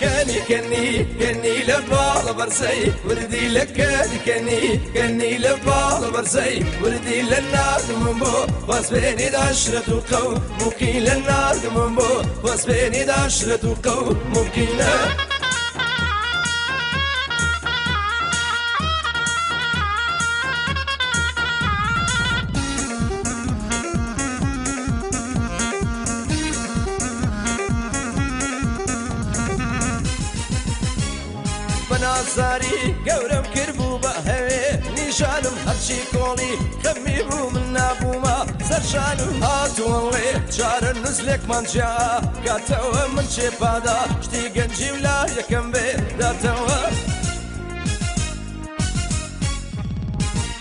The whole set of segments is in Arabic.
كاني كاني كاني لبال برسي وردي لك كاني كاني كاني لبال برسي وردي للنار منبو بس بيني داشرة قو ممكن للنار منبو بس بيني داشرة قو ممكن بەناساری گەورم کردبوو بە هەوێ. نیشانم هەرچی کۆڵی خەمی بوو من نابوومە. سەرشانم هاتووەڵێ چارە نزلێکمان جیا کاتەوە من چێپادا شتی گەنجی و لا یەکەم بێ. داتەوە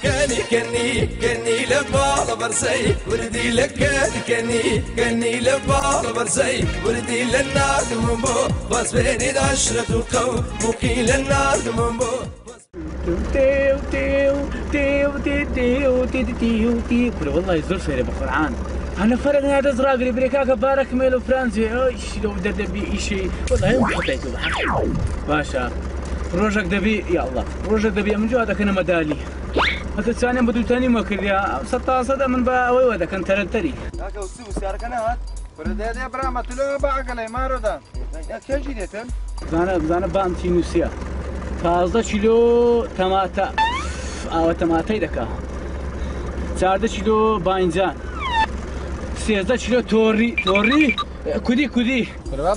كني كني كني لبال برسي وردي لك كني كني كاني برسي وردي للنار منبو بس بيني عشرة القوم. مكي للنار منبو تيو تيو تيو تيو تيو تيو تيو كل والله يزور سيري بخرعان أنا فرق هذا زراق لي بريكاكا بارك ميلو فرانزي إيش لو دبي ايشي والله يوم حطيته باشا روجك دبي يا الله. روجك دبي من هذا أنا مدالي. دەتوانێن بە دووتانی مە کردیا سە تاسەدا من بە ئەوەوە دەکەن تەرەتەری. سیارەکە نهات بردەیە برامە تلۆ باگەڵی مارۆدا کێژی دێتن؟ بزانە بزانە بامتی نووسە تازدە چیلۆ تەماتە. ئاوە تەماتەی دەکا. چاردە چیلۆ باینجان سێزدە چیلۆ تۆری تۆری کودی کودی.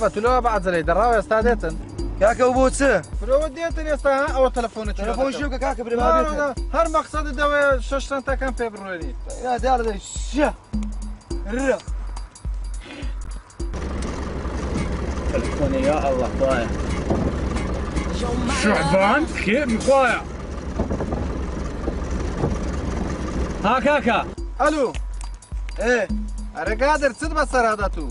بە تلۆ بەعجلەی دەڕاو ئێستا دێتن. كاكا وبوسه برو وديت نيستا أو تليفونك تليفون شو كاكا بري ما هر مقصد دوا ششتن تا كم بيبر رولي يا دار ده شه ر. تليفوني يا الله ضايع شعبان كيف ضايع ها كاكا ألو إيه أنا قادر تصد بس هذا تو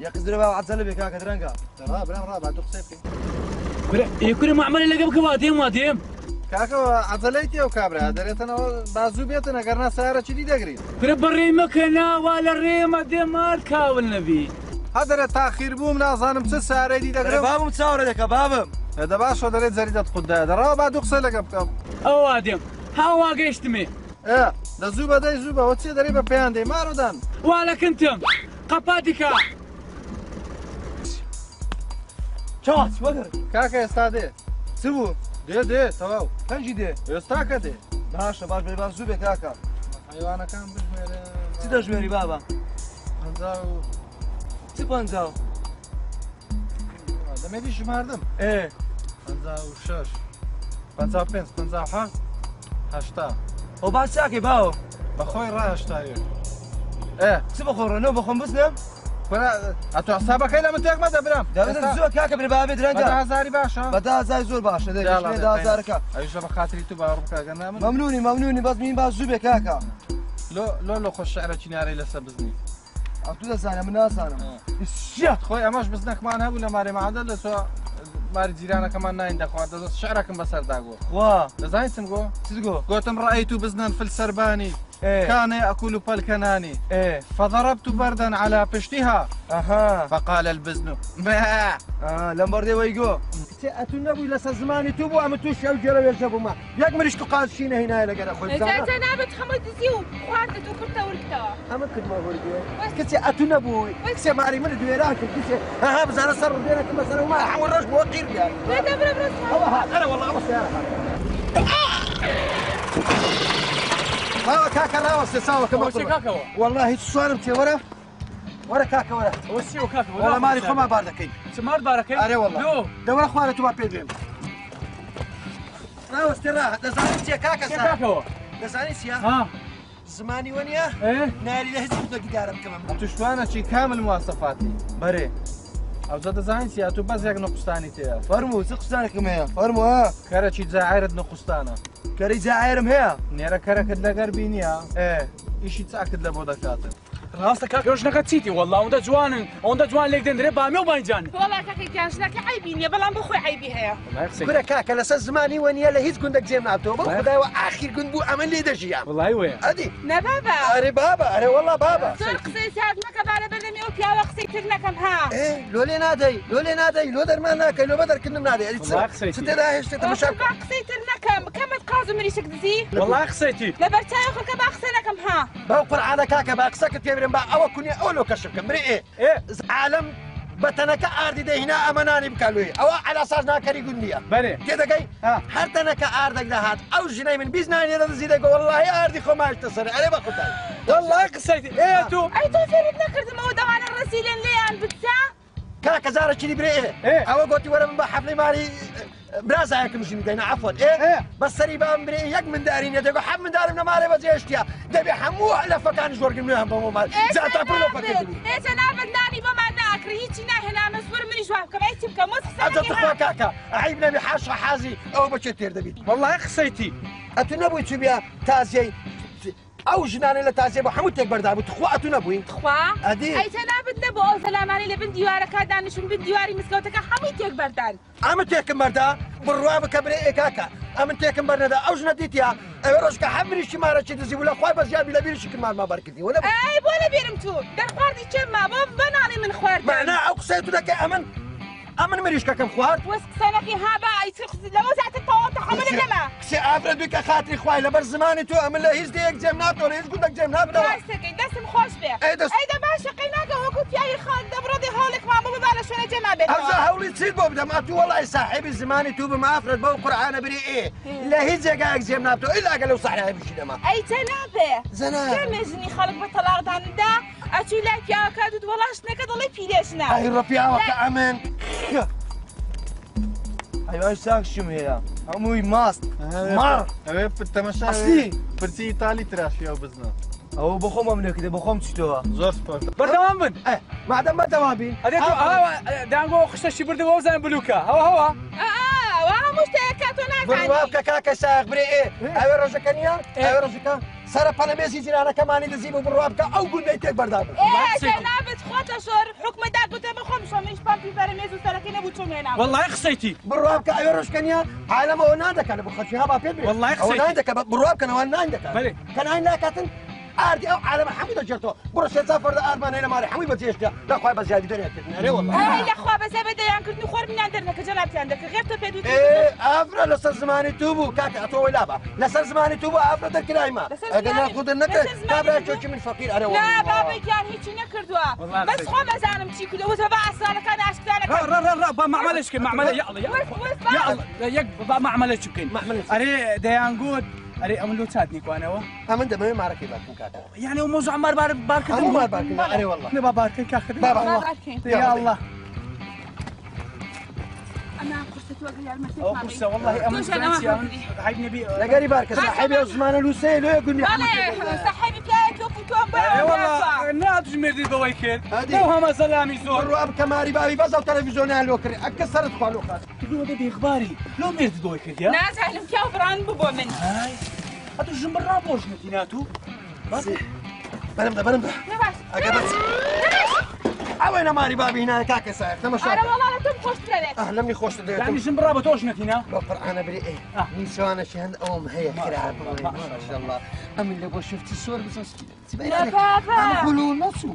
يا قدر بقى عتلبي كاكا ترنكا ترى برام رابع بعد سيفي یکوری معملی لگه بکه وادیم وادیم کاکا عضلاتي أو كابرا؟ دريت أنا بازو بيت انا قرنا سياره تشدي دغري كرة بريمه كنا ولا ريمه دي ما تكاول نبي. هذا تأخير بوم نازانم تس سياره دي دغري بابم تصور لك بابم هذا باش دريت زريدة تقدا درا بعد اقصى لك بكم أو آدم هاو واقشتمي إيه ده زوبة ده زوبة. وتسي دري بيان دي ما رودان ولك أنتم قباتك چاچ وەگر كاكا ئێستا دێ. چ بوو؟ دێ دێ تەواو. پەنجی دێ. ئێستاکە دێ؟ باشە باش بێ باش زوو كاكا کاکە. حیوانەکان بژمێرە. چ دەژمێری بابا؟ چ پنجاو دەمێتی ژماردم. ئێ. شش پنجا پێنج پنجا حەت هەشتا. ئەو باس چاکێ باوە بەخۆی ڕاهشتا ئێ چ بخۆڕەنەوە بەخۆم بزنم؟ ئەتو حسابەکەی لە منتێک مەدە برام. زۆر کاکە بربابێ درەنگە هزاری باشە. بەدازای زۆر باشە دازارەکە ئەوژە بە خاتری تو باڕکەگەنا مەمنونی مەمنونی بەزمین باش زوبێ کاکە. لۆ لۆ خۆش شعرە چینارەی لەسەر بزنی. ئەتو دەزانە من نازانم. شێت خۆی ئەمەش بزنەکمان هەبوو لە مارێمەعادە لە سۆ ماری جیرانەکەمان ناین دەخوات دەز شعرەکەم بەسەرداگۆ وا. دەزانیتم گۆ چ گۆ گۆتم ڕای تو بزنن فل سەربانی إيه؟ كان يأكل بالكناني إيه؟ فضربت بردا على بشتها. أها. فقال البزن ما؟ آه ويجو تاتون ابو إلى سزمان توبو أم توش أو جرى يرجبو ما. ياك مريش تقال شينا هنا إلى قرأ خوي إنت تأتنا بتخمد زيو خواتة وكرتا وركتا أما كنت ما هورجو كتي أتنبو كتي ماري من دويران كتي ها بزانا سر بينا كما سنة وما حمر رجب وقير بيان لا دبر برسها أنا والله أبص يا لا كاكا لا وص سوا كما كاكا والله ورا ورا كاكا ورا وسيو كاكا والله مالي خما باردك سمار بارك اري والله لو دور اخواني تبع بيدريم لا دزاني يا كاكا سا كاكا دزاني يا ها زماني ونيا إيه ناري لهزم بدك دارم كمان تشتوانا شي كامل مواصفاتي بري ئەو تە دەزانین سیات و بەزێک نەقستانی تەیە فەرمو چ قستانێکم هەیە فەرمووە کەرەی جاعرت نەقستانە کەری جاعرم هەیە نێرە کەرەکەت لەگەر بینیە ئێ ئیشی چاکت لە بۆ دەکاتن. ڕاستە کاکەۆژنەکە چیتی؟ وەڵا ئەودا جوانن ئەوەندە جوان لێک دەندرێ بامی و بانجان. وڵاکەکەیانژنەکە عیبینە بەڵام بخۆی عیبی هەیە. کاکە لەسەر زمانی وەنیە لە هیچ گوندەك جێم ناتەوە بە خدایەوە ئاخیر گوند بوو ئەمە لێ دەژیان. وڵای وێ ئەدی؟ نەبابا ئەرێ بابا ئەرێ وەڵا بابا. قسەی سات مەکە بارە بە لەمێ و پیاوە قسەی تر نەکەم ها. لۆ لێ نادەی لۆ لێ نادەی لۆ دەرمان ناکەی لۆ بە دەرکردم نادەی. تێدا هێشتێ تەماشا قسەی تر نەکەم. کەمت قازم مریشک دزی؟ وەڵا قسەیتی لەبەر چای با قسە نەکەم ها. بەو قرعه کاکە با قسەکە پێبرم با ئەوە کونی ئەو لۆ کەشم بکەم برێ ئێ ئێ عالم بەتەنەکە ئاردی دەهینا ئەمەنانی بکالوێ ئەوە علاساز ناکەری گوندیە بەێ تێدەگەی ها. هەر تەنەکە ئاردەك دەهات ئەو ژنەی من بیزنانێرە دزی دەگە وڵی ئاردی خۆماشتە سەر ئەرێ بە خودای والله قسەیتی ئێ تو ئەی تۆ فێرت نەکردمەوە دەوانە ڕسیلێن لێیان بچە کاکە زارە چی برێ إيه. ئەوە گوتی وەرە من بە حەفلی ماری برازایەکم ژین دەینا عفۆت ئێ إيه. بەسەری بام برێ یەک مندارینە دەگە حەم مندارم نەمارێ بەجێشتیا دەبێ هەموو لە فەکانی زۆرگم نوێ هەم بەمە مال. زیاتر پڕ لە فەکەی ئێستا نابندانی بۆمان ناکری هیچی ناهێنامە سوور منی جواب بکەم ئەی چی بکەم وەس ئەجە تخوا کاکە عیب نەبی حاش حازی ئەوە بچێت تێر دەبیت والله قسەیتی ئەتو نەبووی چ بیا ئەو ژنانە لە تازیە بە هەموو تێک بەردابوو تخوا ئەتو نەبووی خوا. ئەدی. ئەی تەنابت نەبوو ئەو زەلامانی لە بن دیوارەکە دانیشون بن دیواری مسکەوتەکە هەمووی تێک بەردان ئەمە تێکم بەردا بڕوا بکە برێ ئێکاکە ئەمن تێکم بەرنەدا ئەو ژنە دیتیا ئەوێ ڕۆژکە هەمریشی مارەچی دزی بوو لە خخوای بەزیابی لە بیرشی کردمانما بەرکردی وە بۆ لە بیرم تو دەرخواردی چێما بۆ بەناڵی من خوارد ئەو قسەی تو دەکەی ئەمن ئەمن مریشکەکەم خوارد وەس قسەنەکی هابا ئەی لەوە زیاتر تەواو تەحمل نەما کسێ ئافرەت بکە خاتری خوای لەبەر زمانی تو لە هیچ دەیەک جێم ناتۆ هیچ گوندەك جێم نابدەوە ڕاستەکەی دەستم خۆش بێ ئەی دەست- ئەی دەبا شقی ناکە وەکو پیاوی خان دەبڕۆدی هەڵێکمان بۆ ببا لە شوێنە جێما بێت ئەوزە هەوڵی چیت بۆ بدەم ئەتو وڵی ساحبی زمانی تو بم ئافرەت بەو قورعانە بری ئێ لە هیچ جێگایەک جێم نابتۆ ئیلاگە لەو ساحرای بشی دەما ئەی تەنابێ زەنا کەمێژنی خەڵک بە تەلاقداندا اتو لپی آکا دود ولاش نکا دلی پیدیس نه ای رپی آکا واش ای باش ساکشو میا ماست مار اوه پر تماشا اصلی پر تی ایتالی او بزنه بە خۆمم لێکردێ بە خۆم چیتەوە زۆر سپۆرت بەردەوام بن. ئە مادەم بەدەوابی ئەدێ تو ئاوا دانگۆ خشتەشی بردەوە وزان بلوکە هەوا هەوا ئەوە هەموو شتەیەکە تۆ بڕوا نازانی بکە کاکە ساغ برێ ئێ ئەوێ ڕۆژەکە نیە ئەوێ ڕۆژەکە سرە پەلەمێزی جیرانەکەمانی دزی بۆ بڕوا بکە ئەو گوندەی تێک بەردابن ئێ تەنابێت خۆتە شۆر حکومەدا گوتە بخۆم شۆمەش پامپی بەرەمێز و سەرەکەی نەبوو چۆن هێنام والله قسەیتی بڕوا بکە ئەوێ ڕۆژکە نیە عالەمەوە نادەکە لە بخەچی هەبا پێ برێ والله ئەوە قسەی. نان دەکە بڕوا بکەنەوە نان دەکە بەێ. کە نان ناکاتن ئاردی ئەو عالەمە هەموو دەجێتەوە بڕۆ سێ فەردە ئارمانەی لە ماری هەمووی بەجێشتە لەخوای بە زیادی دەرێتکردن ئەرێ وەڵڵا ئەی لەخوا بەزە بە دەیانکردن و خۆر منیان دەرنەکە جەنابیان دەکە غێر تۆ پێ دوت ئێ ئافرە لەسەر زمانی تو بوو کاکە ئەتۆی لابە لەسەر زمانی تو بوو ئافرە دەرکرایمە لەسەر ئەگەر زمانی- ناخودن نەکە لەسەر زمانی کابرا تو؟ چۆکی من فەقیر ئەرێ نا بابێکیان هیچی نەکردووە والله بەس سەی. خۆ مەزانم چی کردەوە تە بە ئاسانەکان ئاشتانەکە را را را را با معملش کن معمله يلا يلا وس- وس بعض. يلا يك با معملش كن معملش. اري ديانجود أري أمن لو تاتني كوانا ئەمن دەمەوێت مارەکەی باکن کاکە يعني موضوع مار بار بار كده هەموو مار باکن ئەرێ وەڵڵا نبا باركن كاخذ بابا. الله. أمن حيب نبي لەگەری بارکە صاحبی ئەو زمانە لوسێ لێ گوندی بەڵێ صاحبی پیاوێک وەکو تۆم بە اي والله ناتج مردي هادي. لو هم سلامي زور بڕوا بکە ماری باوی بەز ئەو تەلەڤیزۆنیان لۆ کرد ئەکە سەرت خوالۆ خات تقول هذا بإخباري لو مردي بويكل يا؟ نازانم پیاو بڕان ببۆ من هاي. هاتو جنب الرابوش نتيناتو. بەرم دە بەرم دە نەباش ئەگە بەس ئەوەی نەماری بابی هینایە کاکە سایر تەمەشا ئارە وەڵا لە تۆم خۆشترەوێت لەمی خۆش دەێتم يعني جنب الرابوش نتينا بە ئێ آه. نیسوانەشی هەند ئەوم هەیە الله. ماشاءالله ئەمن لە بۆ شفتی سۆر بزەستی لە بابا خلو نەچوو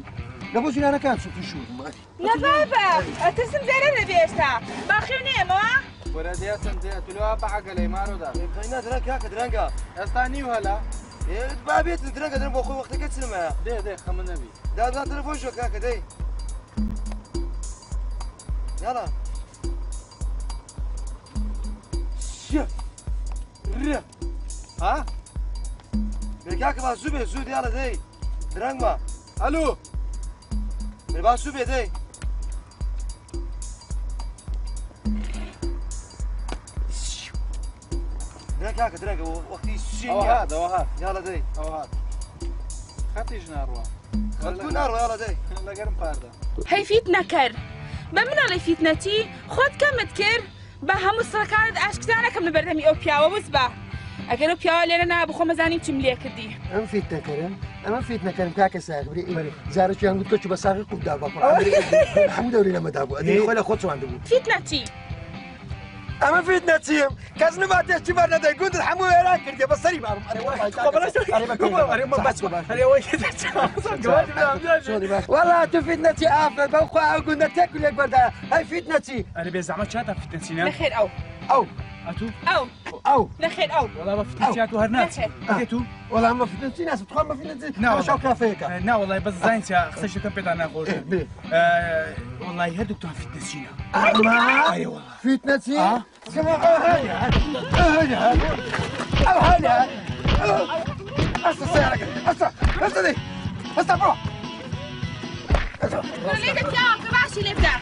لە بۆ جیرانەکان چوتی شوور ماری لە بابا ئەترسم زێرە لە بێشتا باخی نێمەوە وەرە دیاتم دێ تولووا بەعگەلەی مارۆدا قینا درەنگ کاکە درەنگە ئێستا نیو هەلا بابێت درەنگە دەن بۆ خۆی وەختەکە چمەیە دێ دێ خەمە نەبی دادا تەلەفۆن شو کاکە دەی یاڵا ها؟ بێ کاکە با زوو بێ زوو دیاڵە دەی درەنگ بە ئەلو بێ با سوو بێ دەی درەنگ کاکە درەنگە وەختی ئەوە سوێنە هات ئەوە هات یاڵە دەی ئەوە هات پاردا. هەیفیت نەکرد بە منەڵی فیتنەتی خۆت کەمت کرد بە هەموو سڕەکانت ئاشکرانەکەم لە بەردەمی ئەو پیاوە وز بە. ئەگەر ئەو پیاوە لێرە نا بخۆ مەزانیم چیم لێ کردی. ئەم فیت نەکەرم؟ ئەمە فیت نەکەم کاکە سایر برێ زارەکییان گوت کۆچ بە ساغی قوبدا بە هەموو دەوری لەمەدا بوو. ئەدەی خۆی لە خۆ چوان دەبوو فیتنەتی ئەمە فیت نەچیم کەس نماتێکی بەر نەدەی گوندت هەموو وێران کردێ بە سەری بارم وەڵا تو فیت نەچی ئافر بەو خوا ئەو گوندە تێک و لێک بەردا هەی فیت نەچی ئەرێ بێ زەمە چاتە فیتنسینە نەخێر ئەو ئەو ئەتوو ئەو ئەو نەخێر ئەو وڵا بە فیتنسیات و هەر ناچ نەخێر ئەگەت و وەڵا ئەمە فیت نەچی ناس بخوام بە فیت نەچی ناوە. شاو کافەیەەکە ناوەڵی بەس زانینیا قسەشەکەم پێدا ناخۆش بێ وڵی هەردووتان فیتنسینە فیت نەچی آه. ئەو هەیە ئەستا سیارەکە ئەستا ئەستا دی ئەستا بڕۆ لێدە پیاوەکە باشی لێ بدا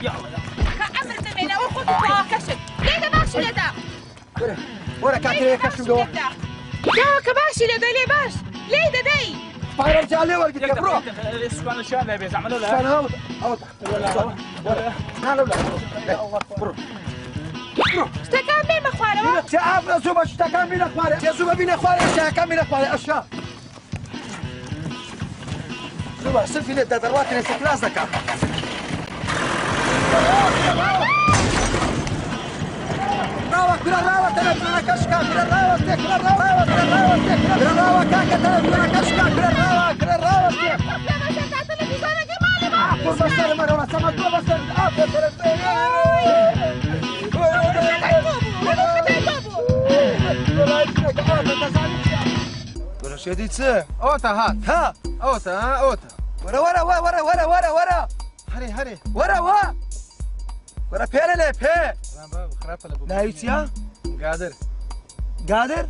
کە ئەمر دەمێنەوە خۆت پاکەشت لێدە باشی لێدا وەرە کاتێ کەشم دەوە پیاوەکە باشی لێدە لێ باش لێ دەدەی پارەم جا لێ وەرگیت بڕۆ سوانەشان لێ بێ زەمە لە سلام ئەو نالو بڕۆ شتەکان بێمە خوارەوە چه ئافرە زوو بە شتەکان بینە خوارێ؟ چه زوو ببینە خوارێ شتەکان بینە خوارێ ئەشا. زوو سفی لێت دەدەڕاتێ لێ کلاس دەکات راوە کرا راوە تەلەفۆنەکە شکا کرا راوە تێ کرا راوە کرا راوە تێ کرا راوە کاکە تەلەفۆنەکە شکا کرا راوە کرا راوە شديد. سه. ئەوتە هات. ها. ئەوتە ها ئەوتە ورا ورا ورا ورا ورا ورا ورا. هەرێ هەرێ ورا وا ورا بيرا لي بي گادر. قادر.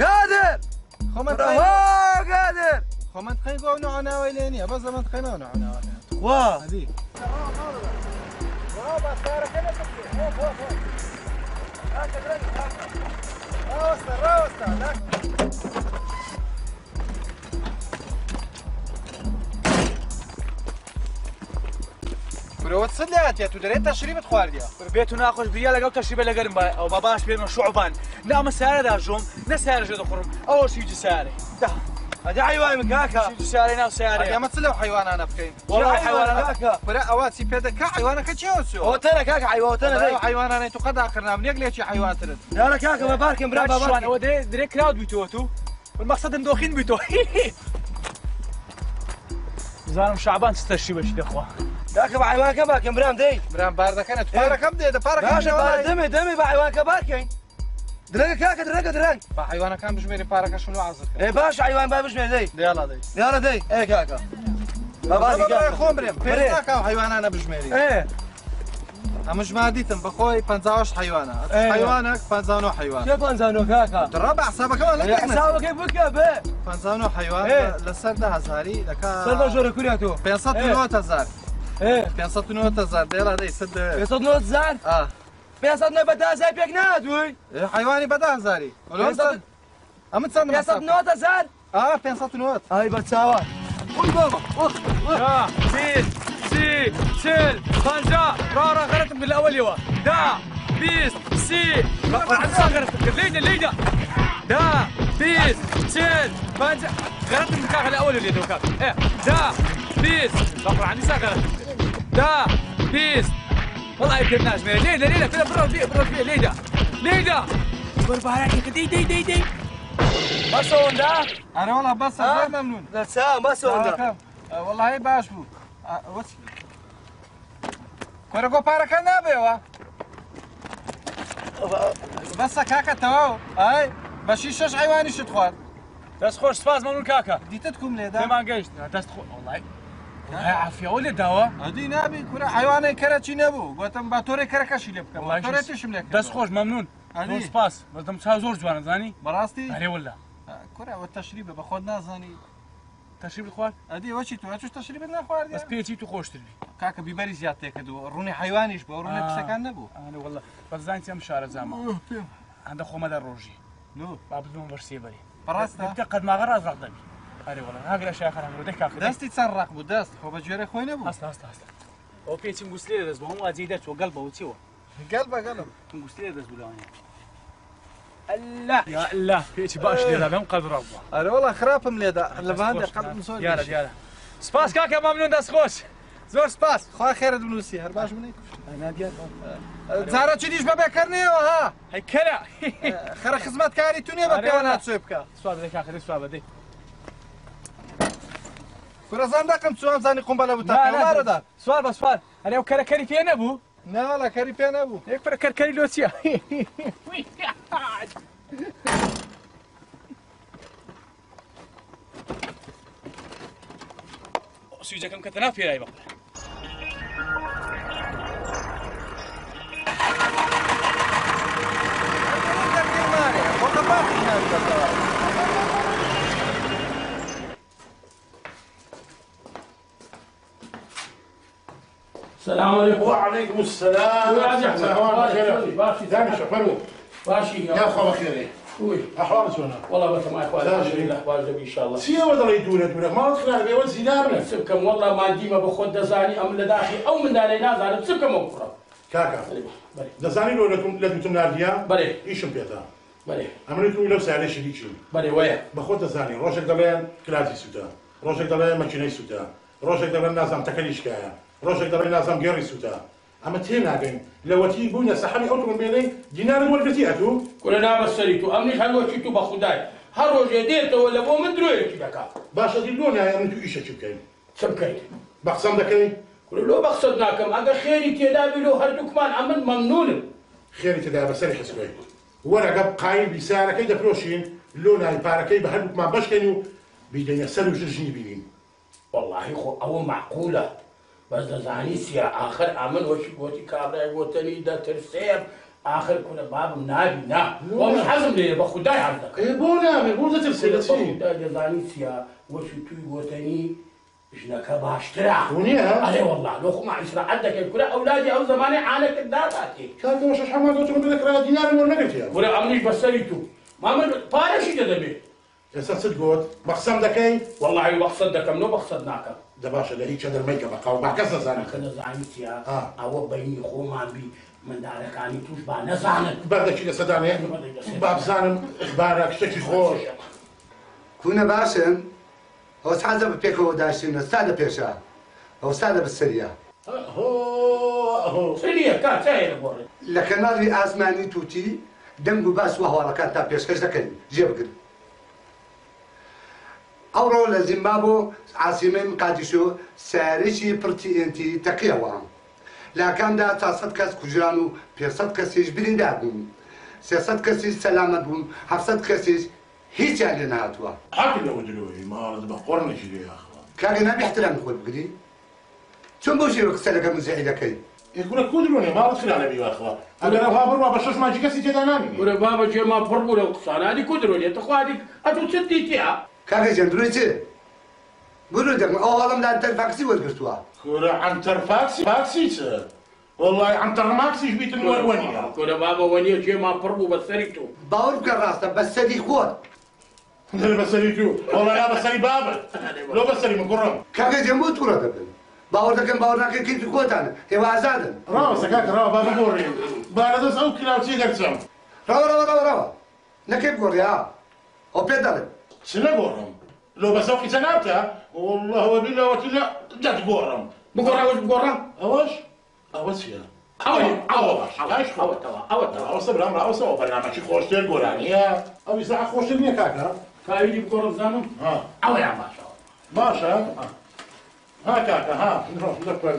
قادر وا قادر خۆمە تخین گۆ نەواناوی لێ نییە بە زەمە تخینەوە نەواناوە وا. هەدی برەوە چ لاتێت تو دەرێت تەشریبت خواردیە بێت و ناخۆش بیا لەگەڵ تەشیبە لەگەرم بە ئەو بە باش پێمە شوعبان نامە سارەدا ژۆم نە سارەژە دەخڕم ئەوە شیجی سارێ هذا حيوان من كاكا. شیجی سارێ ناو سارێ ئەمە چ لەو حیوانانە بکەین والله حيوان حيوان كاكا. برا چی پێدەکە حیوانەکە چێوە هو تنا كاكا حيوان لەو زي حیوانانەی تو قەدا کردنام یەک لێکی حیوانترت لا لا كاكا ما باركن برا باركن ئەوە درێ درێ کراود بیتەوە تو. مەقصدم دۆخین بیتەوە زانم شعبان چ تەشیبەشی دەخوا كاكا بحيوان كباركن برام دي. برام باردەکەنە تو پارەکەم دێدە باشا پارەکە بار دمي دمي بحيوان كباركن درنگ کاکە درەنگە درەنگ با حیوانەکان بژمێری پارەکەشن عزت عزر ای باش حیوان با بژمێ دەی دیاڵە دەی دیاڵە دەی ئێ کاکە خۆم برێم. پێ ناکاو حیوانانە بژمێری ئێ ئەمەش مادیتم بەخۆی 50 حیوانە. حیوانە 50 حیوان. 50 ولی درا بەحسابەکەمان لە بود که بێ پنزانو حیوان لەسەر ده هزاری دەکا سەر جور کوری تو تۆ. 500 هزار. 500 هزار. دیاڵە دەی سد 500 هزار؟ 500 بەدا زای پک نه دوی حیوانی بەدازاری ئەمە چەند 590 زار ئا 590 ئای بە چاوە سيد سي سيل را را غرتم من الأول وا دا بيس سي. عدسا غرتم لينا لينا دا بيس سيل خنجا غرتم من كاغ الأول اللي دوكا إيه. دا بيس. بقرا عندي سا غرتم دا بيس. والله يكرمناش ليدا ليدا كذا برا فيه برا فيه ليدا ليدا بربع عليك دي دي دي دي. ما سوون دا؟ ئەرە وڵا بەس آه. مەمنون لا سا ما سوون دا. وڵی باش بوو کۆرە گۆ پارەکە نابێەوە بەسە کاکە تەواو ئای بەشی شش حیوانیشت خوارد دەست خۆش سپاس مەمنون کاکە دیتت لێدا پێمان گەیشت. دەست خۆ وڵی عافیەوە لێ داوە؟ ئەدی نابی کورە حیوانەی کەرەچی نەبوو؟ گوتم با تۆرێ کەرەکەشی لێ بکەم والله تۆرێتیشم لێ دەست خۆش مەمنون. علی. زۆر سپاس بەدەم چا زۆر جوانە زانی؟ بەڕاستی؟ هەرێ وەلا کورەوە تەشریبە بە خۆت نازانی. تەشریف خوارد ئەدی وەچی تو چ تەشریبت نخواردی بەس پێچی تو خۆشتری کاکە بیبەری زیاد تێکردو ڕوونی حیوانیش بە ڕوونی آه. قسەکان نەبوو. ئەنە وڵە بەزانتی ئەم شارە زامە هەندە خۆمەدا ڕۆژی. نو. با ببم بەر سێبەری بەڕاستە دە قەت ماغە ڕاز ڕق دەبی. وڵە هاگرە شاخەران ڕۆ دەی کاکە دەستی چەند ڕق بوو دەست خۆ بە جێرە خۆی نەبوو هەست هەست هەست ئەو پێچم گوستێ دەست بە هەموو ئاجی دەچۆ گەڵ بە وچیەوە گەل بەگەڵم گوستێ دەست بولوانە الله يا الله پێچی باش لێدا بەم قەد ڕاو بووە ئەرە وڵا خراپم لێدا لەبان قەڵم زۆر دیارە دیارە سپاس کاکە مەمنون دەست خۆش زۆر سپاس خوا خێرت بنووسی هەر باش منی نادیات جارە چی دیش بە بێکردنیەوە ها هەیکەرە خەرە خزمەتکاری تو نییە بە آره، پێوە آره. ناچێ بکە سواب بدەی کاکەی سواب بدەی کوڕەزان دەکەم چوان زانی قمبە لە بوتەکەمارەدا سوال بە سوال. هەرێ و کەرەکەری پێ نەبوو ناڵە کەری پێ نەبوو یەک پرە کەرکەری لۆ چییە سویجەکەم کە تەنا پێرای بەڵێ خۆتە باقی السلام عليكم. وعليكم السلام. شفروا باشي يا اخو بخير. أحوال شنو والله بس ما اخوان الحمد. لله واجب إن شاء الله. سيا ولا يدور دور ما تخلع بي ول زينار سبكم والله ما ديما بخد دزاني أم لداخي أو من داري نازل. بسبكم مغفرة كاكا. دزاني لو لكم لكم تناديا بلي إيشم بيتا. بلي عملتو لو سالي شريكي بلي ويا. بخوت دزاني. روشك دلين كلاسي سوتا روشك دلين ماكيني سوتا روشك دلين نازم تكليش كايا. نازم جيري سوتا أما تينا بين لو تي بونا سحبي اوتوموبيلي دينار ولفتي اتو كلنا بسريتو أمني هلو شيتو بخداي هروج يديته ولا بو من دروي كذا باشا دلونا يا انتو إيش تشوكين سبكيت بقسم دكاين كل لو بقصدناكم اجا خيري تيدا بلو هردوك مان امن ممنون. خيري تدابا سري حسبي ورقه قايل بيساركي دفروشين لونا الباركي بهدوك ما باش كانوا بيدين يسالوا جرجني بينين. والله خو أو معقولة. بس دزاني سيا اخر امن وش قوتي كابرا قوتني دا ترسيب آخر كنا باب نابي نا. ومش حزم لي بخداي عندك إيه بونا بونا تفسير تفسير بخداي دزاني سيا وش توي قوتني جنك باشترا. ونيا علي والله لو خو ما عشرة عندك الكرة اولادي أو زماني عانك الداتاتي كانت وش حما دوت من ذكر دينار ولا نقلت يا ولا امنيش بسريتو ما من بارشي دبي يا صد لەسەر چ گوت؟ بەخسەم دەکەی؟ وەڵی بەخسەت دەکەم نۆ بەخسەت ناکەم. دەباشە لە هیچ چەدەرمەیکە بەقاو باکەس دەزانکە نەزانیتیا ئەوە بەینی خۆمان بی مندارەکانی توش با نەزانن. بەردەکی لە سەدانێ؟ بابزانم بارە شتێکی خۆش. کوونە باشن ئەو تازە بە پێکەوە داشتینە ستا لە پێشە. ئەو ستا لە بەسەریە لە کەناڵی ئاسمانی تووتی دەنگ و باس و هەواڵەکان تا پێشکەش دەکەین. جێبگرن أورو لزيمبابو عاصمة مقاديشو ساريشي برتي إنتي تقيا وام لكن دا تصد كاس كجرانو بيصد كاسيش بلين دابون سيصد كاسيش سلامة بون حفصد كاسيش هيك علينا هاتوا حكي لو دلوي ما رد بقرني شي يا أخوان. كاغنا بيحترم نقول بقدي. شو بوشي وكسلك مزعي كي؟ يقول لك كودروني ما رد خلال أبي يا أخوان. أنا لو هابر ما بشوش ما جي كسي جداناني ورا بابا جي ما فربو لو قصان هذه كدرو لي تخو هذيك اتو تسدي تيها كاغا جندرويتي قولوا دك أو هذا من انت الفاكسي والقرتوا كورة عنتر فاكسي. والله عنتر ماكسي جبيت الونيا ورا بابا وني جي ما فربو بسريتو باور كراسة بس سدي خود أنا بسري تو والله يا بسري بابا لو بسري مكرم كاغا جنبو تورا دبن باور دكن باور ناكي كنت خود أنا هي وازادن راو سكاك راو بابا بوري بعد ذا سو كلاو تي درسم روا روا روا روا نكيب قريا أو بيدل شنو بورم لو بسوقي سنابتا والله وبالله وكلا جات بورم بقرا وش بقرا اواش اواش يا أو أو عايش أو توا أو توا أو صبر أمر أو سو برنامج خوشتر قراني أو ساعه خوشتر يا كاكا كايدي بقرا زانو ها أو يا ما شاء الله باشا ها كاكا ها نروح نذكر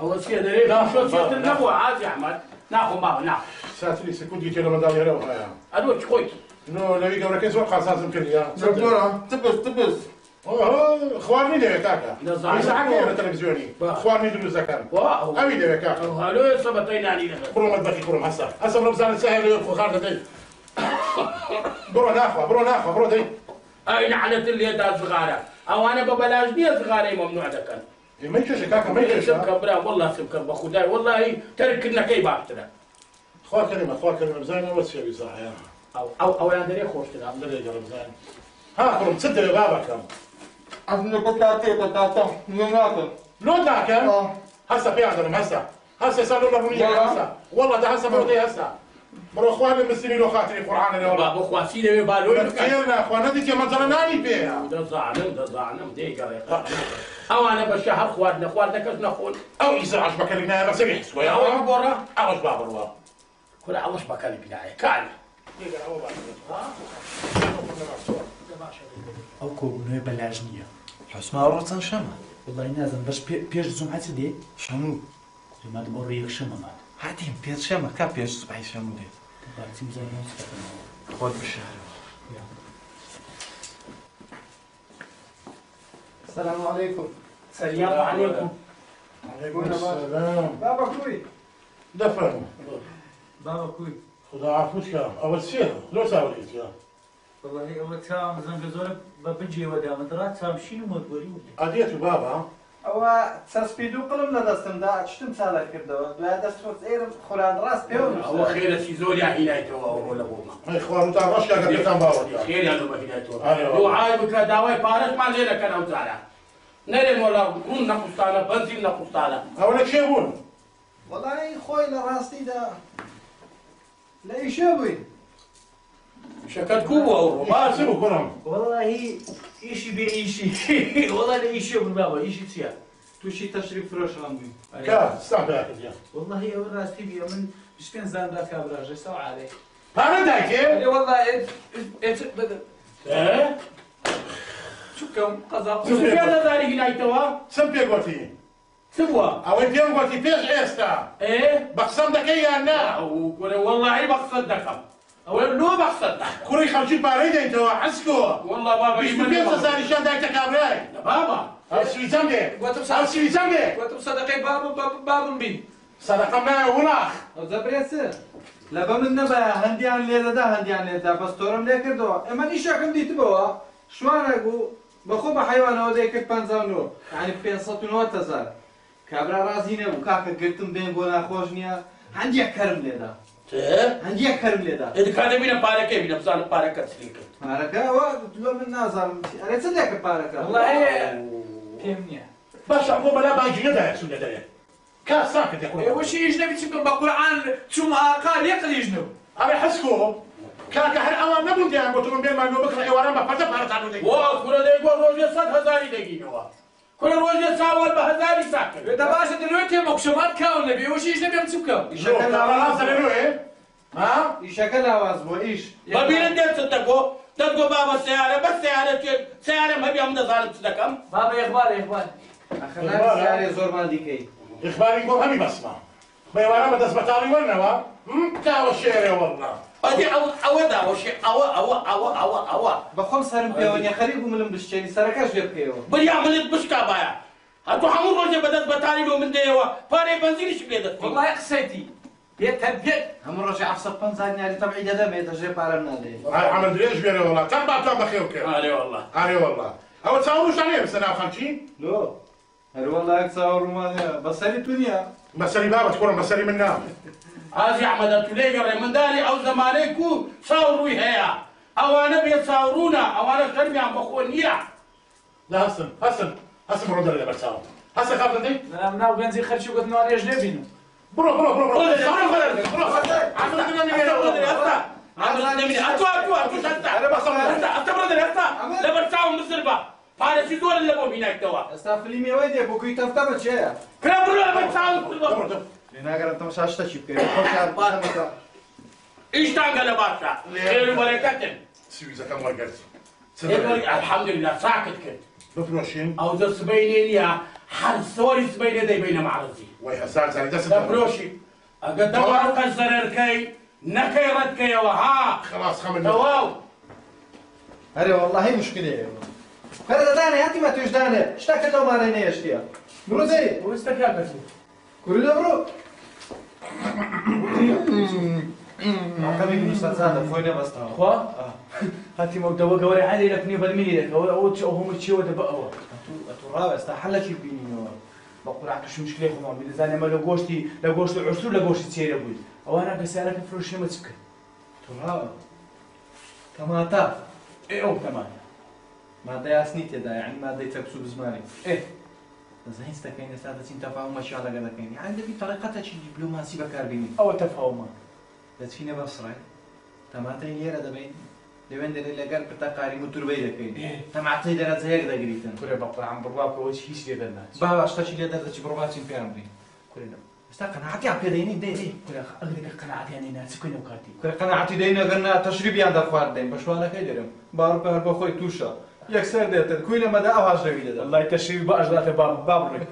اول شيء دري لا، شو شو لا. تنبو عادي احمد ناخذ بابا ناخذ ساتري سكوندي تيرو مدال يرو هيا ادوش خويت نو نبي قبل كيس وقع سازم كريا دكتورة تبس تبس. خوارني ده كاكا؟ ده. بس حكي أنا تلفزيوني. خوارني دلو زكان واو. ابي ده كاكا. هلو سبتين يعني. لك برو مدبخي برو هسا هسا برو بزان سهل يدخل خارج دي برو ناخوا برو ناخوا برو دي أين علت اللي دا صغارة أو أنا ببلاش دي صغارة ممنوع دكان ما يكش كاكا ما يكش سبكة برا والله سبكة بخداي والله ترك لنا كي باكتنا خوار كلمة خوار كلمة بزان وش يبي أو أو أو يعني خوش تنا عبد الله يجرب بزان ها آه. هسا في عندنا هسا هسا صار له رونية والله. هسا والله ده هسا برو دي هسا برو أخواني المسلمين لو خاطري قرآن يا والله بابا خواسيني بالو كثيرنا اخوان هذيك يا منظر ناني فيها. ده زعلم ده زعلم دي قريقة ئەوانە بە شەهر خواردنە خواردنەکەس نەخۆن ئەو ئیزە عەشبەکە لەنایە بەسەری حسوە ئەوە گۆڕە ئەوەش با بڕوە کورە ئەوەش بەکەلی بینایە کاری ئەو کۆبوونەوەی بەلاژ نییە حسما ڕۆچەند شەمە وڵی نازم بەش پێ- پێش جمعە چ دێ شەموو جمعە بۆ ڕێیەک شەمەمان هاتیم پێت شەمە کا پێش سوبحی شەموو دێت. خۆت بشارەوە السلام عليكم سەلیام عەلەیکم بابا كوي دەفەرمو بابا کوی خدا عفوشکە ئەوە چیە لۆ چاوەکە والله ئەوە تام زەنگە زۆرە بە بجێوە دامەدرا تامشین و مۆتگۆری و ئەدێت و بابا. ئەوە چەسپید و قڵم لە دەستمدا چتم چالە کردەوە. دوای دەست ئێرم خۆران ڕاست پێ ئەوە خێرەی زۆریان هینایەتەوە ئەوڕۆ لە بۆمە ئەی خواروتان ڕەشکە گەپێتان باوە خێریان لە بەهینایەتەوە آره والله. دوعای بکە داوای پارەشمان لێ دەکەن ئەو جارە. نەرێن وەڵا ڕوون نەقوستانە بەنزین نەقوستانە ئەوە لە کێ بوون؟ وەڵی خۆی لە ڕاستیدا لە ئیشە بووین شەکەت کوو بوو ئەوڕۆ باسی بوو کوڕم وەڵی ئیشی بێ ئیشی وەڵی لە ئیشێ بوو بابا ئیشی چییە تووشی تەشریف فرۆشان بووین کە ستان پێکردیان والله ئەوە ڕاستی بێ من پێ زانرا کابراژە ساو عالێ پارە دایکێ والله چکەم قەزا پێ نەزاری هینایەتەوە چم پێگوتی چ بووە ئەوەی پێم گوتی پێش ئێستا ئێ بەقسەم دەکەی یان نا ئەو گورە وەڵی بەخسەت دەکەم ئەوە لۆ بەخسەت دەکەم کوڕی خەڵکی پارەی دەیتەوە حەسکۆ والله بابا بیست و پێنج هەزاریشان دایتە کابرای بابا. ئەو سویزەم دێ ئەو سویزەم دێ وەتم سەدەقەی بابم بابم بین سەدەقەم نایە وڵاخ ئەو زەبرێسە لە بە من نەبە هەندیان لێدەدا هەندیان لێدا بەستۆرم لێ کردەوە ئەمە نیشەکەم دیتبەوە شوانێک بوو بەخۆ بە حیوانەوە دەیکرد پەنجاونەوە یعنی پێنسەد و نۆت هەزار کابرا ڕازی نەبوو کاکە گرتم بێن بۆ ناخۆش نییە. هەندێک کەرم لێدا. هەندێک کەرم لێدا. ئێدکانە بینە پارەکەی بینە بزانم پارەکە چی کرد پارەکەەوە لە من نازانم ئەرێ چ دێکە پارەکە؟ پێم نییە. باش ئەمە بەلا نەدایە چون لەدەیە کا ساکت یە ئێوەشی ئیش نەبی چکم بە قورعان چوم ئاقا لێ قلیژ نەبوو. ئەوێ حەسکۆ کاکە هەر ئەوان نەبوون دیان گوتم بێمانۆ بکڕ ئێواران بە پەتە پارەتان دەی وا کورە دەی بۆ ڕۆژێ سەد هەزاری دەگینەوە. کورە ڕۆژێ چاوەڵ بە هەزاری ساکرد دە باشە دەروێت تێمە قشەمان کاون نەبی ئێوەشی ئیش نەبێم چ بکەم ئیشەکە لاواز سەرێ ها ئیشەکە لاواز بۆ ئیش بەبیرن دێت چ دەگۆ دەتگۆ بابە سیارە بە سیارە توێت سیارەم هەبی ئەم دەزانم چ دەکەم بابا یەخبار یەخبار ئەخەناری زۆرمان دیکەی ئیخباری بۆ هەمی بەسمە بەێواران بە دەست بەتاڵی وەرنەوە شێرێ وەڵنا ئەدی ئەوە داوەشێ ئەوە ئەوە ئەوە ئەوە ئەوە بەخۆم سرم پێوە خەری بوو منم بشتێنی سەرەکەش لێ بکەیەوە بریا منت بشکا باە هەتو هەموو ڕۆژێ بەدەست بەتاری لۆ من دەیەوە پارەی بەنزینیش لێ دەست والله قسەتی بێت تەبێت هەموو ڕۆژی ئەفسە پەنجاد ناری تەبعی دەدەمێت دەژێ پارەم نادێ عمل درێژ بێنێ وڵات تەم باتان بەخێو کرد ئارێ والله. ئارێ وەڵا ئەوە چاوەشان هەیە بەسەر ناو خەڵکی لۆ هەروەڵایەک چاوەڕوومان هەیە بەسەری تو نییە بەسەری بابەت کوڕم بەسەری من نام. ئازی ئەحمەدە تو لێگەڕێ منداڵی ئەو زمانەی کو چاو ڕووی هەیە ئەوانە بێ چاوڕوونە ئەوانە شەرمیان بەخۆ نییە لا هەستن هەستن هەستن ڕۆ دەرێ بەر چاوم هەستە خاڵدەی نام ناو گەنجی خەرچی وگوت نوارێژ نێبینم بڕۆ بڕۆ بڕۆ بڕۆ چاوم بزر بە پارێکی زۆر لە بۆ بینێکتەوە ئێستا فلیمەوەی دێ بۆکوی تەفتە بەچەیە کرا بڕۆ لەبەر چاوم کردەوە لێ ناگەرم تەماشا شتەکی بکەیت ئیشتانگە لە باشە خێر و بەرەکەتن سویزەکەم وەرگرت الحەمدلله ساکت کرد بفرۆشین ئەو دە سبەینێ نییە هەر سۆری سبەینێ دەیبینە معرزی وای هەسار زاری دەست دەفرۆشی ئەگە دەوارقە زەرەرکەی نەکەی ڕەتکەیەوە ها خلاص خەمن تەواو هەرێ وەڵڵاهی مشکلەیە خەرە دەدانێ هاتی مە توێشدانێ شتەکە لەو مارەی نەیەشتیە بڕۆ دەی وەستە کاکەت کوری لە بڕۆ ئەقەمی نیشتەزانە فۆی نەبەستەوە خوا هاتی مەودەوە گەوەی عالی لە پنی بەرمیلی دەکەوە ئەوە چ ئەو هەموو چێوە دەبە ئەوە ڕاوە ئێستا حەلەکی بینینەوە بە قورع توش مشکلی خۆمان بیدەزانێ ئەمە لە گۆشتی لە گۆشت و عسر لە گۆشتی چێرە بووی ئەوانە گەسیارەکە فرۆشێمە چ بکەن ڕاوە تەماتە ئێ ئەو تەمانە مادەی ئاسنی تێدا یعنی مادەی تەکس و بزمانی ئێ دەزانین ستەکەین ئێستا دەچین تەفاومەشیان لەگە دەکەین یان دەبی تەڕقەتەکی دیپلۆماسی بەکاربینین ئەوە تەفاومە دەچینە بەسڕێ تەماتەی لێرە دەبین لەوێن دەرێ لەگەر پرتەقاری موتوربەی دەکەین تەماعتی دەرەجە هەیەک دەگریتن کورێ بە قڕام بڕواکەوە هیچ لێ دەرناچ باوا شتەشی لێ دەردەچی بڕواچین پێیان بین ئێستا قەنەعەتیان پێدەینی دەی دەی ئەگرێکە قەنەعاتیانی ناچکوێنە و کاتی کورە قەنەعەتی دەینەگەرنا تەشریبیان دەخوارد دەین بە شوانەکەی دەرم باڕ پەر بە خۆی تووشە یەکسەر دێتن کوی لەمەدا ئەو هاژەوی دەدە لای تەشریف بە ئەژداتە با بابڕێک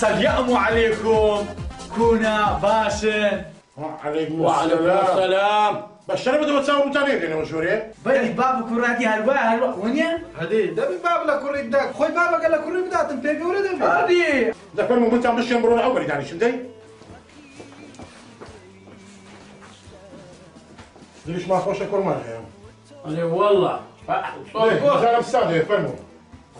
سەلیەم عەلەیکم کونا باشن عليكم وعليكم السلام بەشەر بدەوە چاو بتانێنەوە ژۆرێ بەری باب و کوڕاتی هەروە هەروە وەنیە هەدی دەبی باب لە کوڕی بدا خۆی بابەکە لە کوڕی بداتن پێ گەورە دەبێت هادی دەفەرم بتان بشێن بڕۆ ئەو بەریدانیشم دەی دلیش ما خۆشە کۆرمان هەیە أنا والله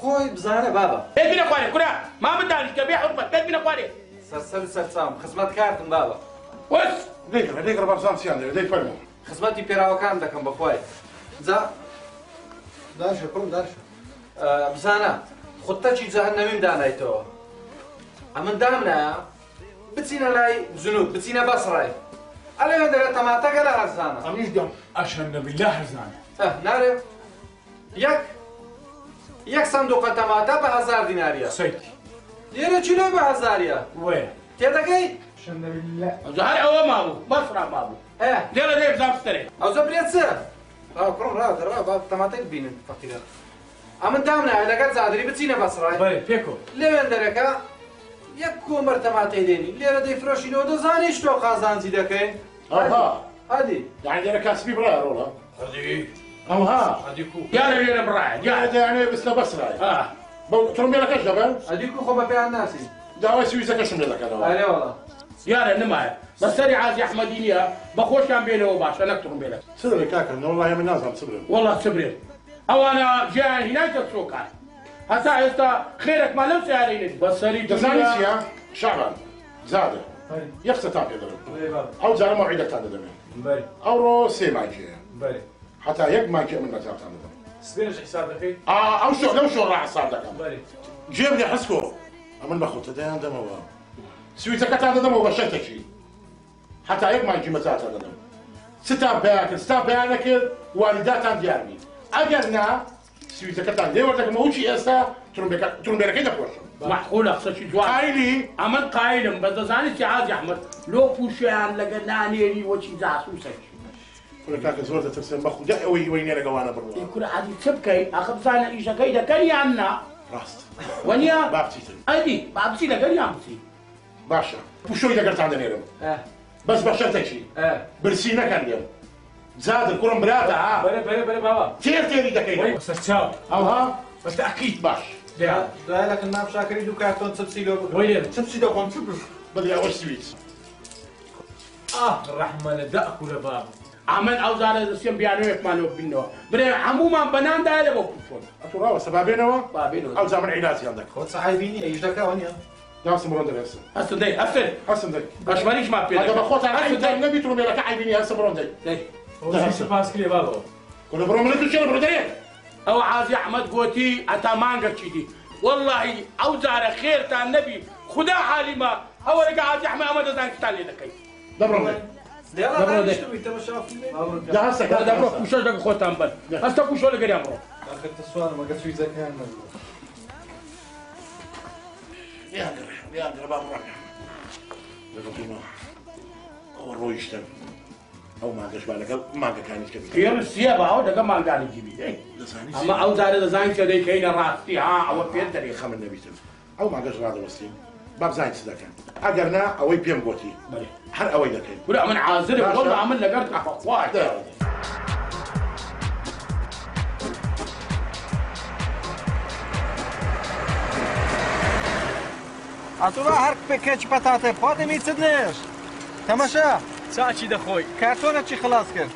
خۆی بزانە بابە بيت بنا خواري كنا ما بدانش كبيع حرمة بيت بنا خواري سەرسەر و سەرچام خزمەت کارتم بابە وس دەیکڕ دەیکڕ بەرزان سیان دەوێت دەی فەرمو خزمەتی پێراوەکان دەکەم بەخوای جا داشە کوڕم داشە بزانە خودتەچی جەهەنەمیم دانایتەوە ئەمن دامنایە بچینە لای جنوب بچینە بەسڕای ئەلێ دەرێت تەماتەکە لە هەرزانە ئەمیش دەم ئەشەندە بالله هەرزانە نارێ یەک یەک سندوقە تەماتە بە هزار دیناریە. لێرە چلو بە هزاریە. وێ. تێدەگەی هەر ئەوە مابوو بەفرا مابوو. لێرە لێ زابستەرێ ئەوزە برێت چ ڕاکڕم ڕا دەڕا با تەماتەی بینن فەقیرە. ئەمن تام نایە لەگەت زادری بچینە بەسڕای پێکۆ. لەوێندەرەکە یەک کۆمەر تەماتەی دێنی. لێرە دەی فرۆشینەوە دەزانیش تۆ قازانجی دەکەین. ئەدی داندێرە کاسبی بڕە ڕۆڵە هادی کو يا رجل يا براعي يا دەیانێ بستە بەسرای آه. بەو تڕمێلەکەش دەبەن هەدی کو خۆ بە پێیان ناسی داوای سویزەکەشم لێ دەکەنەوە ئارێ وڵا يا نما. بس سري عازي أحمدية بخوش كان بينه وباش أنا أكتب بينك. سبرێ کاکەم والله من نازانم سبرم والله صبرت أو أنا جاي هناك السوق هسا هسا خيرك ما لم سأليني بس سري چیە شعبان. زادە یەخسە تا پێ دەڵم بەێ باب ئەو جارە مەعیدەتان دەدەمێ بەێ ئەوڕۆ سێ ماکێە بەێ حتا یەک ماکێ من نەجاتان دەدەم سبێنش حساب دەکەیت ئەو شۆ لەو شۆ ڕاحساب دەکەم بەێ جێم لێ حسکۆ ئەمن بەخۆتە دەیان دەمەوە سویتەکەتان دەدەمەوە بە شەتێکی حتا یەک ماکی مەجاتان دەدەم ستان پێیاکرد ستا پێیانەکرد والیداتان دیارنی ئەگەر نا سویتەکەتان لێوەردەکەمەوە چی ئێستا ترومبێرەکەی دەخۆشم معقولة قصة شي جوان قایلی عمل قايلم بس زاني سي عازي أحمد. لو فوشيان لقى نانيري وشي جاسوسك کوڕە کاکە زۆر دەترسم بە خوددا ئەوەی وەی نێرە گەوانە بڕوە يكون عادي تبكي أخذ سنة إيشا كيدا كان يعنا ڕاست ونيا؟ بابتیتن أدي بابسي لقى يعمسي باشە پوشۆی دەگەرتان دەنێرم ئە بەس بە شەتێکی ئە برسی نەکەندێم زادر کوڕم براتە ها بەێ بەێ بەێ بابا. تێر تێری دەکەین سەرچاو ئەوها بەتەعقید باش دێ دوای لەکن ناو شاکری دوو کارتۆن چپسی لۆ بگڕ وەی لێ چپسی دەخۆن چ بەدی ئەوە سویت ئاه ڕەحمەلە دەکو لە باب عمل أو زارة سيم بيانو يكمانو بينو بري عموما بنان دايلة بوكوشون ئەتوڕاوە سەبابێنەوە بابينو ئەو زامن عیلاتیان دەکەوە خۆ سەحایبینی ئەیش دەکەوە نیە یاسم ڕۆن دەرێسم أصل دي أصل هەسم دەی أشماليش ما بينك ئەگە بە خۆتان أصل عیبتان دي نەبی ترومێلەکە عیبینی هەسم ڕۆن دەی دي سپاس کرێ بابەوە کوڕە بڕۆ منە دوچێنە بڕۆ دەرێت أو عازي أحمد قوتي أتا مانجا تشيدي والله أو زارة خير تا النبي خدا حالي ما أو رجع عازي أحمد أمد زان كتالي برو كوشش دك خوتان بل هسه كوشو لك يا برو ئەخرتە سوانم ئەگە سویزەکەیان نەبوو یاگەڕ یاگەڕ با بڕۆ لەگەڵ ئەوە ڕۆیشتن ئەو ماگەش با لەگەڵ ماگەکانی کە خير السيابة أو دك ما قال يجيبي دەزانی أما أو زارة زان كذا كينا راسي ها أو بيدري خەمن نەبیتم ئەو ماگەش ڕادەوەستین با بزانین چ دەکەن ئەگەر نا ئەوەی پێم گوتی بله. هەر ئەوەی دەکەین ولا من عازر. والله عمل لقرت أخوات ئەتوڕا هەر پێکێک پەتاتێ پاتێمی چ نێش تەمەشا چاچی دەخۆی کارتۆنە چی خلاص کرد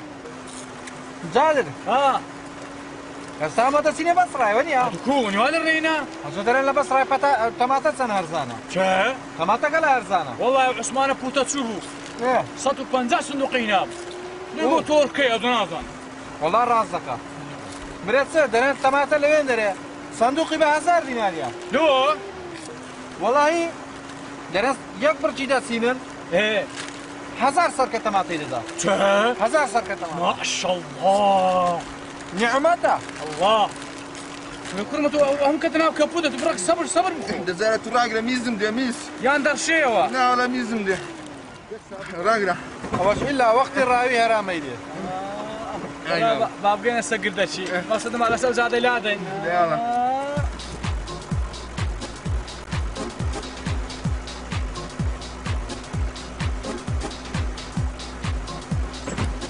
جادر ها ئەستا دەچینێ بەسڕایوە نیە کوونیوا لە ڕێینا ئەزۆ دەرێن لە بەسڕای پەتا تەماتە چەند هەرزانە چه تەماتەکە لە هەرزانە والله عثمانە پوتە چوو بوو ئێ 150 سندوقی ناب لێبۆ تۆرکەی ئەدو نازان وەڵا ڕاست دەکە برێت چ دەرێن تەماتە لەوێن دەرێ سندوقی بە هزار دیناریە دۆ وەڵی دەرێن یەک برچی دەچینن هزار سەرکە تەماتی دەدا هزار سەرکە تەما ما نعمته. الله. كرمة هم كتنا كبودة تبرك صبر صبر. بخو ده زارة تراغ ميزم ده ميس يان در شيوا لا ولا ميزم ده راغ اواش إلا وقت الرأوي هرامي دي. أيوة. بابقينا سقر ده شي إيه. ما صدم على سوز هذا. لادين يلا.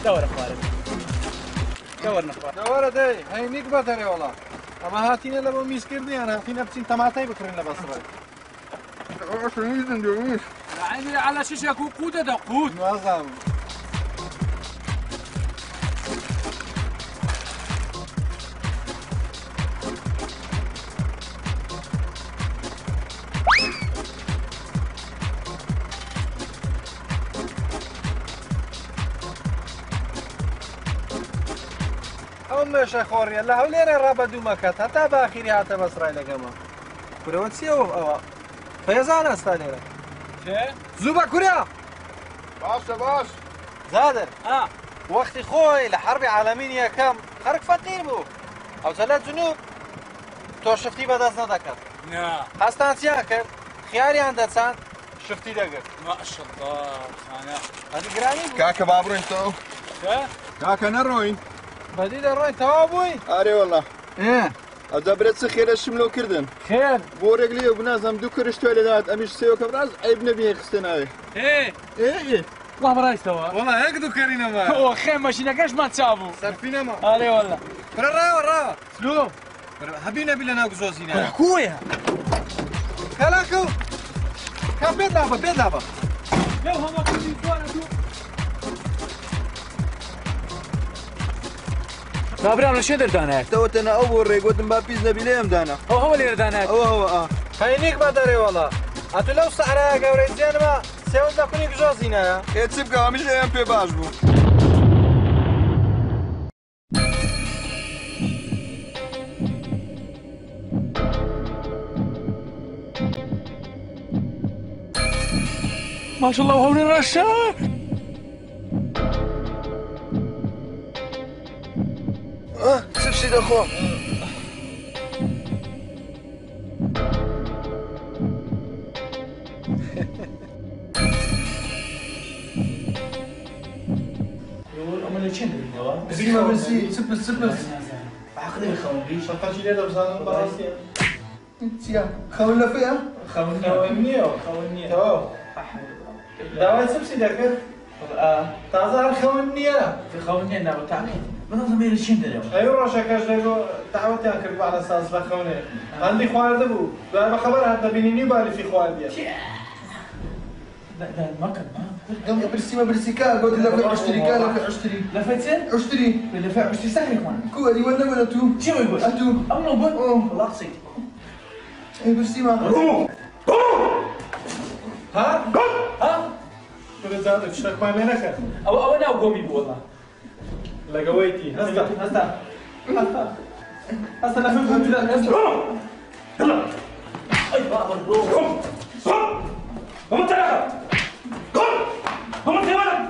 دورة فارغ ورنخواه ده دی هینیک بتره والا. اما هاتینه لبا میز کردیان هاتینه بچین تماتای بکرین لبا سرای عشر میزن دومیش عینی علا شش اکو قوده دا قود نازم مێشە خۆڕیە لە هەولێرە ڕابە دوومەکەت هەتا باخیری هاتە بەسڕای لەگەمە کورەوە چیەوە ئەوە؟ فێزان ئەستا لێرە. زوو بە کوریا! باشە باش. زادر. وەختی خۆی لە حربی عالمین یەکەم خەرک فەقیر بوو. ئەو جەلە جنوب تۆ شفتی بەدەست نەدەکات. نا. هەستان چیان کرد؟ خیاریان دەچان شفتی دەگرت. ما شاء الله أنا ئەدی گرانی بوو. کاکە با بڕۆین تۆ کاکە نەڕۆین. بدی روی تاو بوی؟ آره والا اه. از دبرت سه خیره لو کردن؟ خیر. بو رگلی و بنا زم دو کرش توالی داد امیش سیو کم راز عیب نبیه خسته ناوی ای. ای ای. بلا برای استوا والا هیگ دو کری نما. او خیم ماشینه کش ما چاو سرپی نما آره والا برا را و را سلو برا حبی نبی لنا گزوزی نا برا کوه کلاکو کم بید لابا بید لابا. یو همه بابرام لە شێ دەردانێتەوە تەنە ئەو بۆ ڕێگوتم با پیس نەبی لێم دانا. ئەوەوە لێدانێت خینێک بە دەڕێوەڵە ئەتو لەو سەعرا گەورەی زیێنمە سێوە دەخونی گژۆ زیینایە هێچ بکەمیش ئەم پێ باش بوو. ماشاء الله هوري رشاد يزيد اخوه سيما بنسي سبس سبس عقلي خوندي شطرتي لي لابس أنا براسي انت خونا فيها خونا خوني دابا سبسي داك آه تازا خوني أنا في خوني أنا بتاع بنظم میره چین داره ایو روشا کاش رو دعوت یان کرد بعد ساز بخونه عندي خوارده بو بلا خبر حتى بينيني بالي في خوارديا لا لا ما كان ما برسي ما برسي كا قلت لا فا اشتري كا لا فا اشتري لا فا تسير اشتري لا فا اشتري سهل كمان كو ادي ولا ولا تو شنو يقول اتو امنو بول والله صيد اي برسي ما روح ها ها شو بتزعل شو ما مالك أو أو أنا قومي والله لقويتي. هسه هسه هسه هسه لا فهمت لا هسه يلا. أي بابا قم قم. قم انت قم. قم انت يا ولد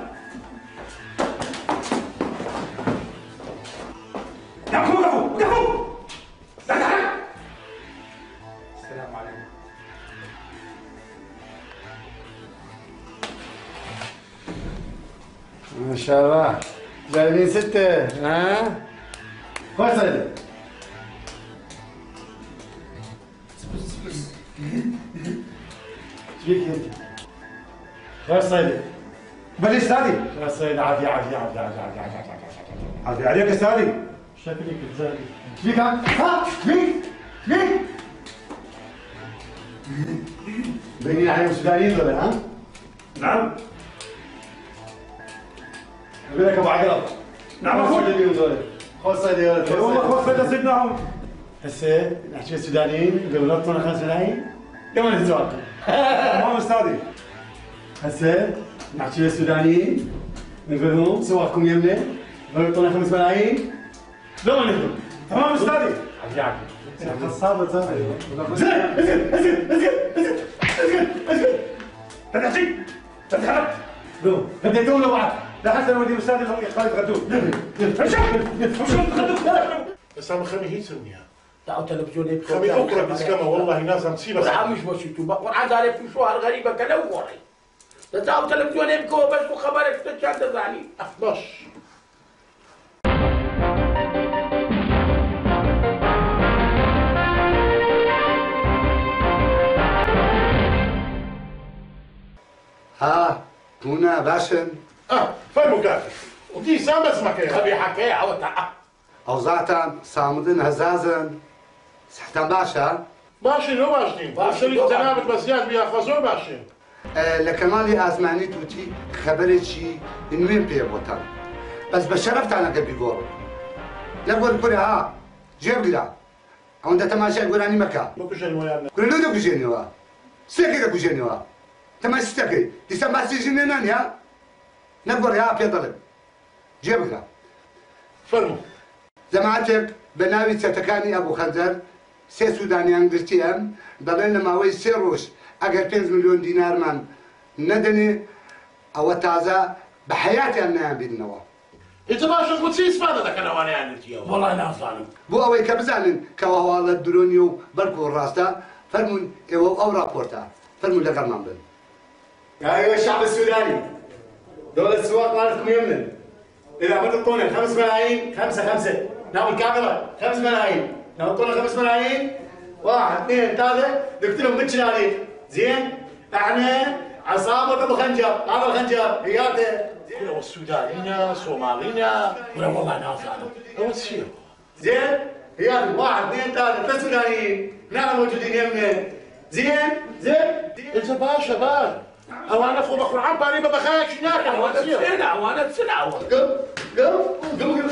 قفوا قفوا. قفوا السلام عليكم. ما شاء الله. جايبين ستة ها فصل شبيك انت؟ غير صيدة بلش سادي غير صيدة عافية عادي عادي عادي عادي عادي عافية عليك استاذي شكلك الزادي شبيك ها شبيك شبيك بينين عليهم سودانيين ولا ها؟ نعم بالك أبو عجلة نعم أخوي. خلص يا ولد والله خلص يا سيدنا. هسه نحكي السودانيين دولتنا خمس ملايين كمان الزواج تمام أستاذي هسه نحكي السودانيين نقول سواكم يمنا دولتنا خمس ملايين لو نقول تمام أستاذي. عجيب خصابة أيوه. زين زين زين زين زين زين تتحكي تتحرك لو بدي دولة واحدة له بعد لا حتى لو ودي الاستاذ يخالف غدوه بس هم خمي هي سميها تعالوا تلفزيون خمي أكره بس كما والله ناس مصيبة لا مش بسيطة بقول عاد على في شوار غريبة كلام وري تعالوا تلفزيون يبكوا بس وخبرك تشاد زعني باش ها هنا باشن آه ودي سام اسمك يا خبي حكاية أو تعال أوزعتان صامدن هزازن. باشا؟ باشين هو باشين باشين تنامت بزياد بياخذوا باشين آه، لكمالي آزماني توتي خبري شي إنوين بيبوتان بس بشرفت أنا قبل لا قول كوري ها. جيب قدا عند تماشى يقول أني مكا كل لودو كجينيوا سيكي دا كجينيوا تماشى ستكي ديسان باسي جنينان يا نەمگۆڕیا پێ دەڵێم. جێ بگرە فەرمو جەماعتێک بە ناوی چێتەکانی ئەبوو خەنجەر سێ سوودانیان گرتی ئەم دەڵێن لە ماوەی سێ ڕۆژ ئەگەر پێ میلیۆن دینارمان نەدەنێ ئەوە تازە بە حیاتیان نیان بینەوە باشش بۆ چی سپادە دەکەنەوانیان وڵای نازانم. بۆ ئەوەی کە بزانن کە هەواڵە درۆنی و بەرکۆ ڕاستە فەرمونون ئێوە ئەو راپۆرتە. فەرمونون لەگەڵمان بن. شعب سودانی دول السواق مالتكم يمن. إذا ما تعطونا خمس ملايين خمسة خمسة. نعمل كاميرا خمس ملايين. نعطونا خمس ملايين؟ واحد اثنين ثلاثة. نقتلهم بالشلاليت زين؟ إحنا عصابة أبو خنجر. هذا الخنجر رياضه هو السودانيين صوماليين ولا والله ظالم هو السير زين؟ رياضه واحد اثنين ثلاثة. ثلاث سودانيين. نحن موجودين يمنا زين؟ زين؟ انت باشا باش أو أنا اخو بخور عم بالي ما بخاك شناك هو وأنا سنة وأنا سنة قم قم قم قم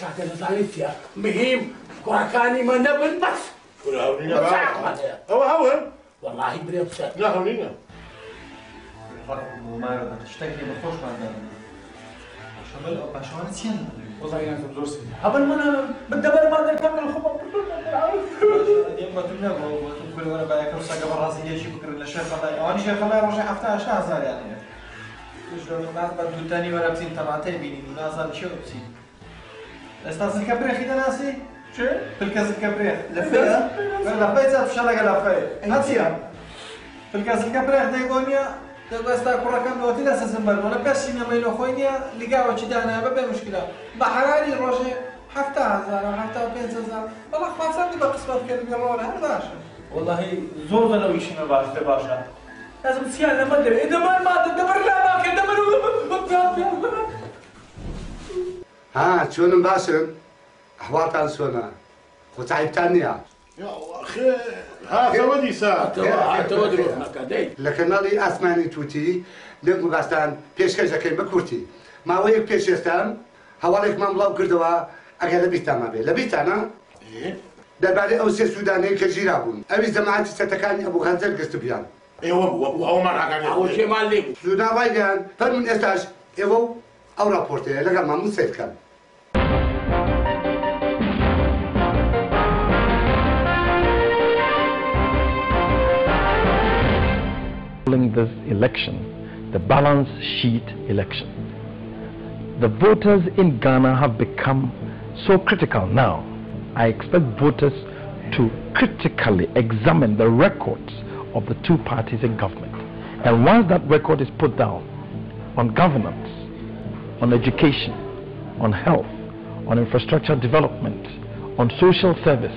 شاكر زعلت يا مهم. كوراكاني ما نبن بس. كل هونينا هو هون والله بريب سنة لا هونينا يرضى تشتكي بخوش ما دام شمال باشوان سين والله أنا زور سنة هبل من بالدبر ما نكمل الخبر. ديما تمنا كل وأنا بقى كرسا قبل راسي يجي بكر للشيخ الله. وأنا شيخ الله رجع حفتها شهر يعني. شلون الناس بدو تاني ولا بسين تبعتي بيني الناس هذا شو بسين أستاذ الكبريخ اذا ناسي شو؟ في الكاس الكبريخ لفيها زاد في شلقة لفيها هاتيها في الكاس الكبريخ ديقونيا استا كورا كم لوتي لا سسنبر ولا باشينا ميلو خوينيا لقاو چدانا ببي مشكلة بحراري روجي حفتها هزار حفتها بين هزار. والله خاصة دي بقسمة كلمة رولا هذا باشا والله زور ذا ويشي ما باش باشا لازم تسيان ما ادري اذا ما ما تدبر لا ما كدبر ها شلون باشن أحوالتان شلون وتعبتاني يا أخي هذا ئەوە دیسا لە کەناڵی ئاسمانی تووتی نەنگ و باستان پێشکەشەکەی بە کورتی. ماوەیەک پێشێستان هەواڵێکمان بڵاو کردەوە ئەگەر لە بیتتانمە بێ. لە بیتانە؟ دەربارەی ئەو سێ سوودانەی کە ژیرا بوون. ئەوی زەماعاتی سەتەکانی ئەبوو خەنجەر گەست بیان. سووداوایان فەرمون ئێستاش ئێوە ئەو راپۆرتەیە لەگەڵ مامون سیرکەن this election the balance sheet election. The voters in Ghana have become so critical now. I expect voters to critically examine the records of the two parties in government. And once that record is put down on governance, on education, on health, on infrastructure development, on social service,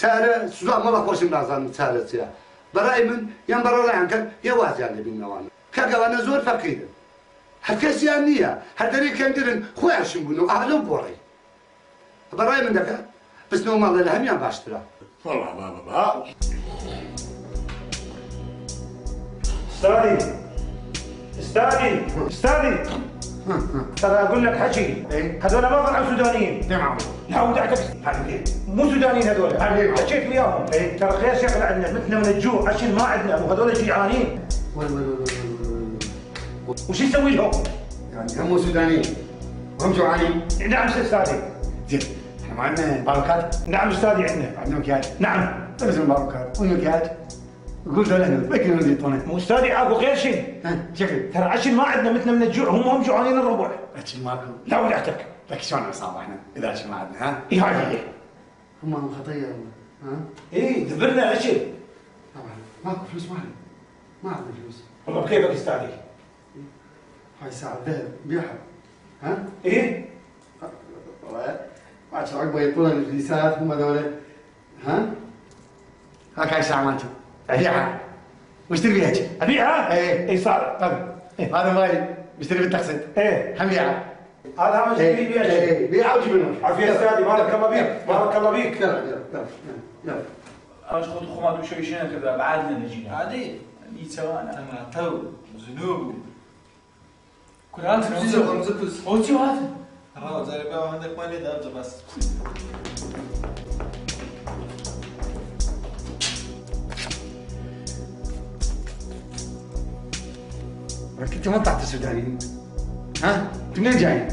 چارە سوزان مەڵە خۆشم نازانم چارە چیە بەڕای من یان بەڕۆڵیان کرد یە وازیان لەبینەوانە کەگەوانە زۆر فەقیرن هەر کەسیان نییە هەردەری کەندرن خۆیانشم بوون و ئالۆ بۆڕی بەڕای من دەکات بستنەوە ماڵە لە هەمیان باشترە والله بابا بابا استاذي استاذي استاذي ترى أقول لك حكي هذول ما طلعوا سودانيين. نعم. لا ودعتك مو سودانيين هذول. حكيت وياهم. ترى غير شغله عندنا متنا من الجوع. عشان ما عندنا. وهذول جيعانين. وش يسوي لهم؟ يعني هم سودانيين. وهم جوعانين. نعم استاذي زين. إحنا ما عندنا باروكات نعم استاذي عندنا. عندنا مكياج نعم. لازم باروكات والمكياج قول ذول هنود ما يعطونا مو استاذي اكو غير شيء شكل ترى عشان ما عندنا متنا من الجوع هم هم جوعانين الربع عشان ماكو لا ودعتك لك شلون عصابه إحنا؟ إذا عشان ما عندنا ها؟ اي هاي هي هم خطيه ها؟ اي دبرنا على شيء. طبعا. ماكو فلوس ما عندنا. ما عندنا فلوس. والله بكيفك أستاذي. هاي ساعة ذهب بيعها ها؟ إيه. شو عقبه يطولن الفليسات هم ذولا ها؟ هاك هاي الساعة مالتي ابيعها واشتري بيها شي. ابيعها؟ إيه. اي صار. هذا مالي بشتري بالتقسيط إيه. هم بيعها هذا إيه، شيء بيها. إيه، شيء بيعها وجيب لنا عافية استاذي بارك الله بيك بارك الله بيك يلا يلا يلا اش خذ خماد وشوي شنو كذا بعدنا نجينا عادي. اللي سوانا أنا. تو ذنوب كل انت خمسة خمسة فلوس هو تشو هذا؟ راو زي بقى عندك مالي ده بس. ولكن انت ما طلعت السودانيين ها؟ انت منين جايين؟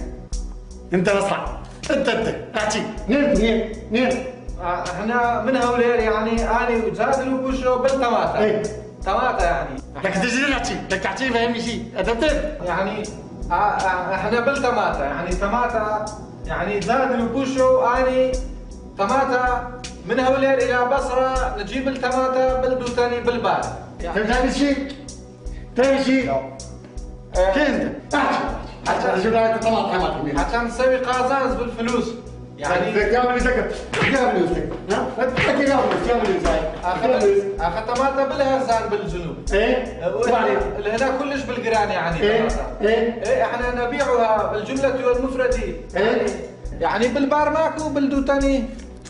انت الاصلع انت انت. احكي منين؟ منين؟ منين؟ إحنا من هولير يعني أنا وزاد وبوشو بالتماتا. إيه. تماتا يعني. لك تجي تحكي لك تحكي فهمني شيء. ادبت يعني آه، آه، إحنا بالتماتا. يعني تماتا يعني زاد وبوشو اني تماتا. من هولير إلى بصرة نجيب التماتا بلدو ثاني بالبال. فهمت هذا الشيء؟ فهمت شيء؟ احكي حتى حماتك عشان نسوي قازانز بالفلوس. يعني قابل يسكت قابل يسكت ها؟ تحكي قابل قابل اخذ اخذ تماتا بالهرزان بالجنوب. إيه؟ وبعدين هنا كلش بالقران يعني إيه؟ إيه؟ إيه إحنا نبيعها بالجملة والمفرد إيه؟ يعني بالبار ماكو بالدوتاني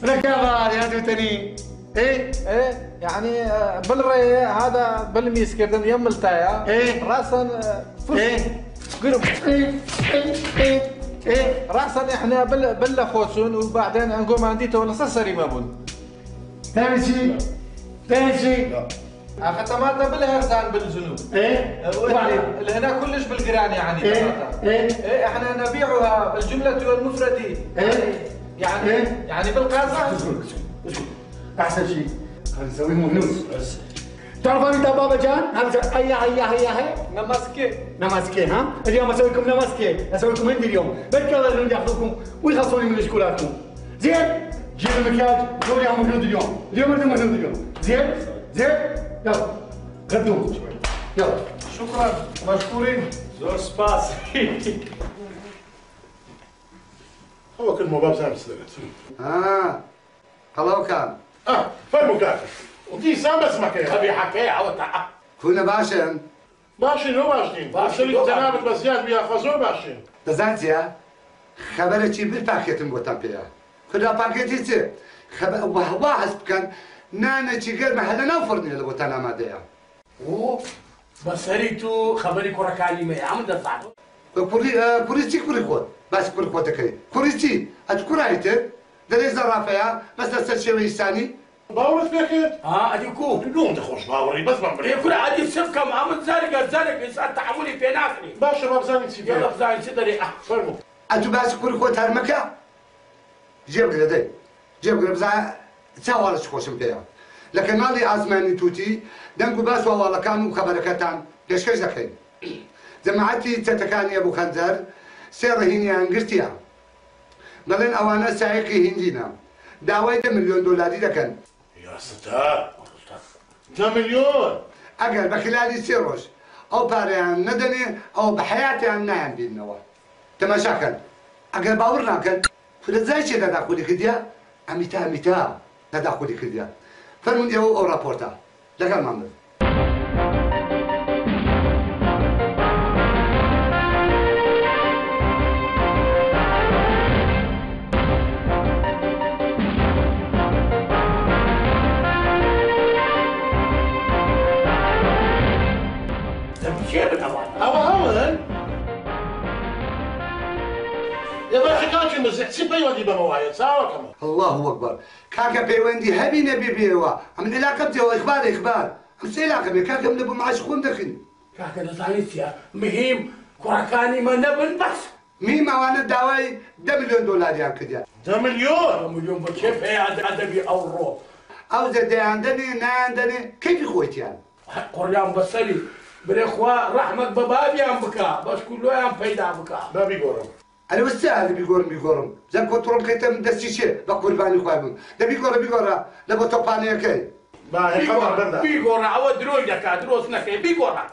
لك يا يا دوتاني إيه؟ إيه؟ يعني آه، بالري هذا بالميس كده يم التايا إيه. راسا آه، فس إيه. قرب. إيه. إيه. إيه. إيه. راسا إحنا بال باللخوسون وبعدين نقوم عندي ولا سسري ما بون. فهمت شيء؟ فهمت شيء؟ اخذت مالته بالهرزان بالجنوب إيه. وبعدين؟ هنا كلش بالقران يعني إيه. إيه. إيه إحنا نبيعها بالجملة والمفرد إيه. يعني إيه؟ يعني بالقازان أحسن شيء. هذا نسويه مهنوس تعرف انت بابا جان؟ هذا هيا هيا هيا هيا نماسكي نماسكي ها؟ اليوم أسوي لكم نماسكي أسوي لكم هندي اليوم بالكذا اللي ياخذوكم ويخلصوني من اشكولاتكم زين؟ جيب المكياج. سوي لهم مهنود اليوم. اليوم أنتم مهنود اليوم. زين؟ زين؟ يلا. غدوا يلا. شكرا. مشكورين. زۆر سپاس. هو كل مباب سامس. سلقت ها هلاو كان. آه فين مكافح ودي سام اسمك يا ابي حكي أو تعال كنا باشن باشين هو باشين باشين، باشين هو جنابت بزياد بياخذوا باشين دەزانتیە خەبەرێکی بر پاکێتم بۆتان پێەیە خدا پاکێتی چێ وهوا هەست بکەن نانێکی گەرمە هەلە ناو فڕنیە لە بۆتان ئامادەیە أو بسريتو خبري كركاني ما عم دفعت کوری چی کوری خۆت باسی کوری خۆ دەکەی کوری چی ئەت کوڕایتر دەرێ زەڕافەیە بەس لەسەر شێوەی ئیسانی باورت بكت ها اديكو اليوم تخش باوري بس بمبري يكون عندي السفكه عم تزرق زرق انسان تعاملي في ناخري باشا بابزاني سيدي يلا بزاين سدري فرمو ئەتو باسی کوری خۆت هەرمەکە جێبگرە دەی جێبگرە بزە چاواڵش خۆشم پێەیە لە کەناڵی ئاسمانی تووتی دەنگ و باس هەواڵەکان و خەبەرەکەتان پێشکەش دەکەین جەماعەتی چەتەکانی ئەبوو خەنجەر سێ ڕهینیان گرتیە دەڵێن ئەوانە سایەکی هندینە داوای دە ملیۆن دۆلاری دەکەن يا ستار ده مليون ئەگەر بە خلالی سێ ڕۆژ ئەو پارەیان نەدەنێ ئەو بە حیاتیان نایان بینەوە تەماشاکەن ئەگەر باور ناکەن فرەزای چێ دەداخولی کردیا ئەمیتا ئەمیتا دەداخولی کردیا فەرمون ئێوە ئەو راپۆرتە لەگەڵمان بن مزح چی پیوەندی بەمە وایە چاوەکەمە الله وەکبەر کاکە پەیوەندی هەبی نەبی بێەوە ئەم علاقەم تێەوە ئەخبار ئەخبار ئەم سێ علاقە بێ کاکەم لە بۆ ماش خۆم دەخین کاکە دەزانیت چیە مهم کوڕەکانی دولار نەبن دا مليون دا مليون بكيف هي دۆلاریان أو رو؟ أو میلیۆن دي عندني نا عندني كيف يخويت يعني نایاندنێ کەفی خۆتیان قڕیان بەسەری بابا بيان بكا باش كلو يان بيدا بكا بابي گۆڕم أنا وسهل بيقولم بيقولم زين كترون كيتم دستيشة بقرباني خوابم ده بيقولم بيقولم ده بتوبانية كي. بيقولم أو دروي ده كدروس نكى بيقولم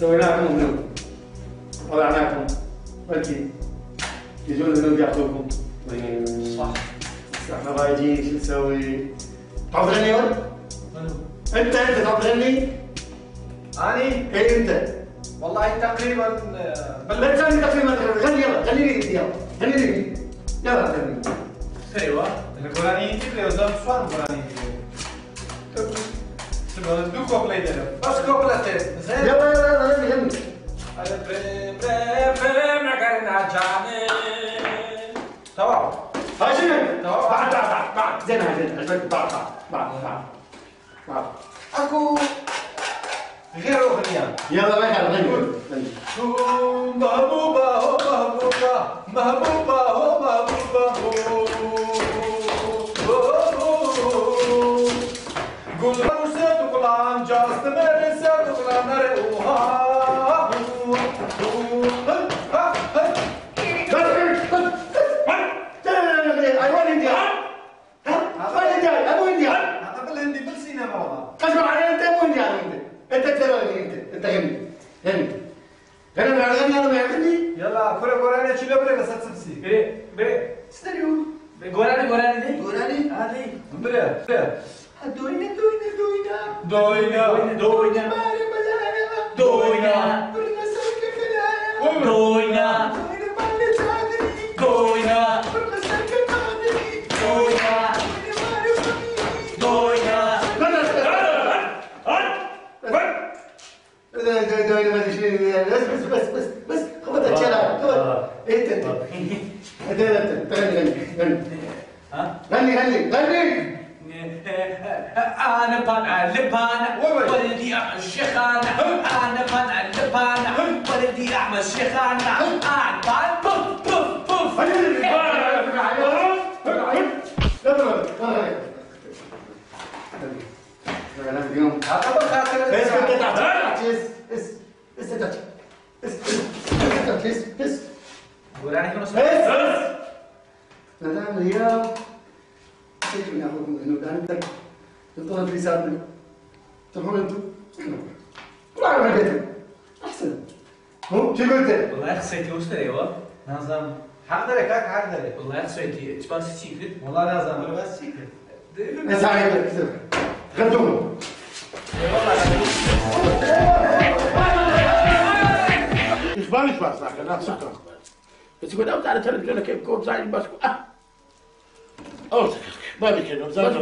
سويناكم وطلعناكم أكيد يجون هنا بياخذوكم صح إحنا رايدين شو نسوي؟ تعرف تغني ولا؟ انت انت تعرف تغني؟ اني؟ اي انت والله تقريبا لا تغني تقريبا غني يلا غني لي يلا غني لي يلا غني أيوه القراني تبي وزاد فان قراني دو كوبلي بس كوبلتين زين يلا يلا غني غني توعد هاشم توعد بعد بعد بعد زينها زينها بعد بعد بعد بعد بعد اكو غير اغنيه يلا ما غير قول. محبوبه هو محبوبه محبوبه هو محبوبه قول روسة تقلان جاست مرسة تقلان رئوها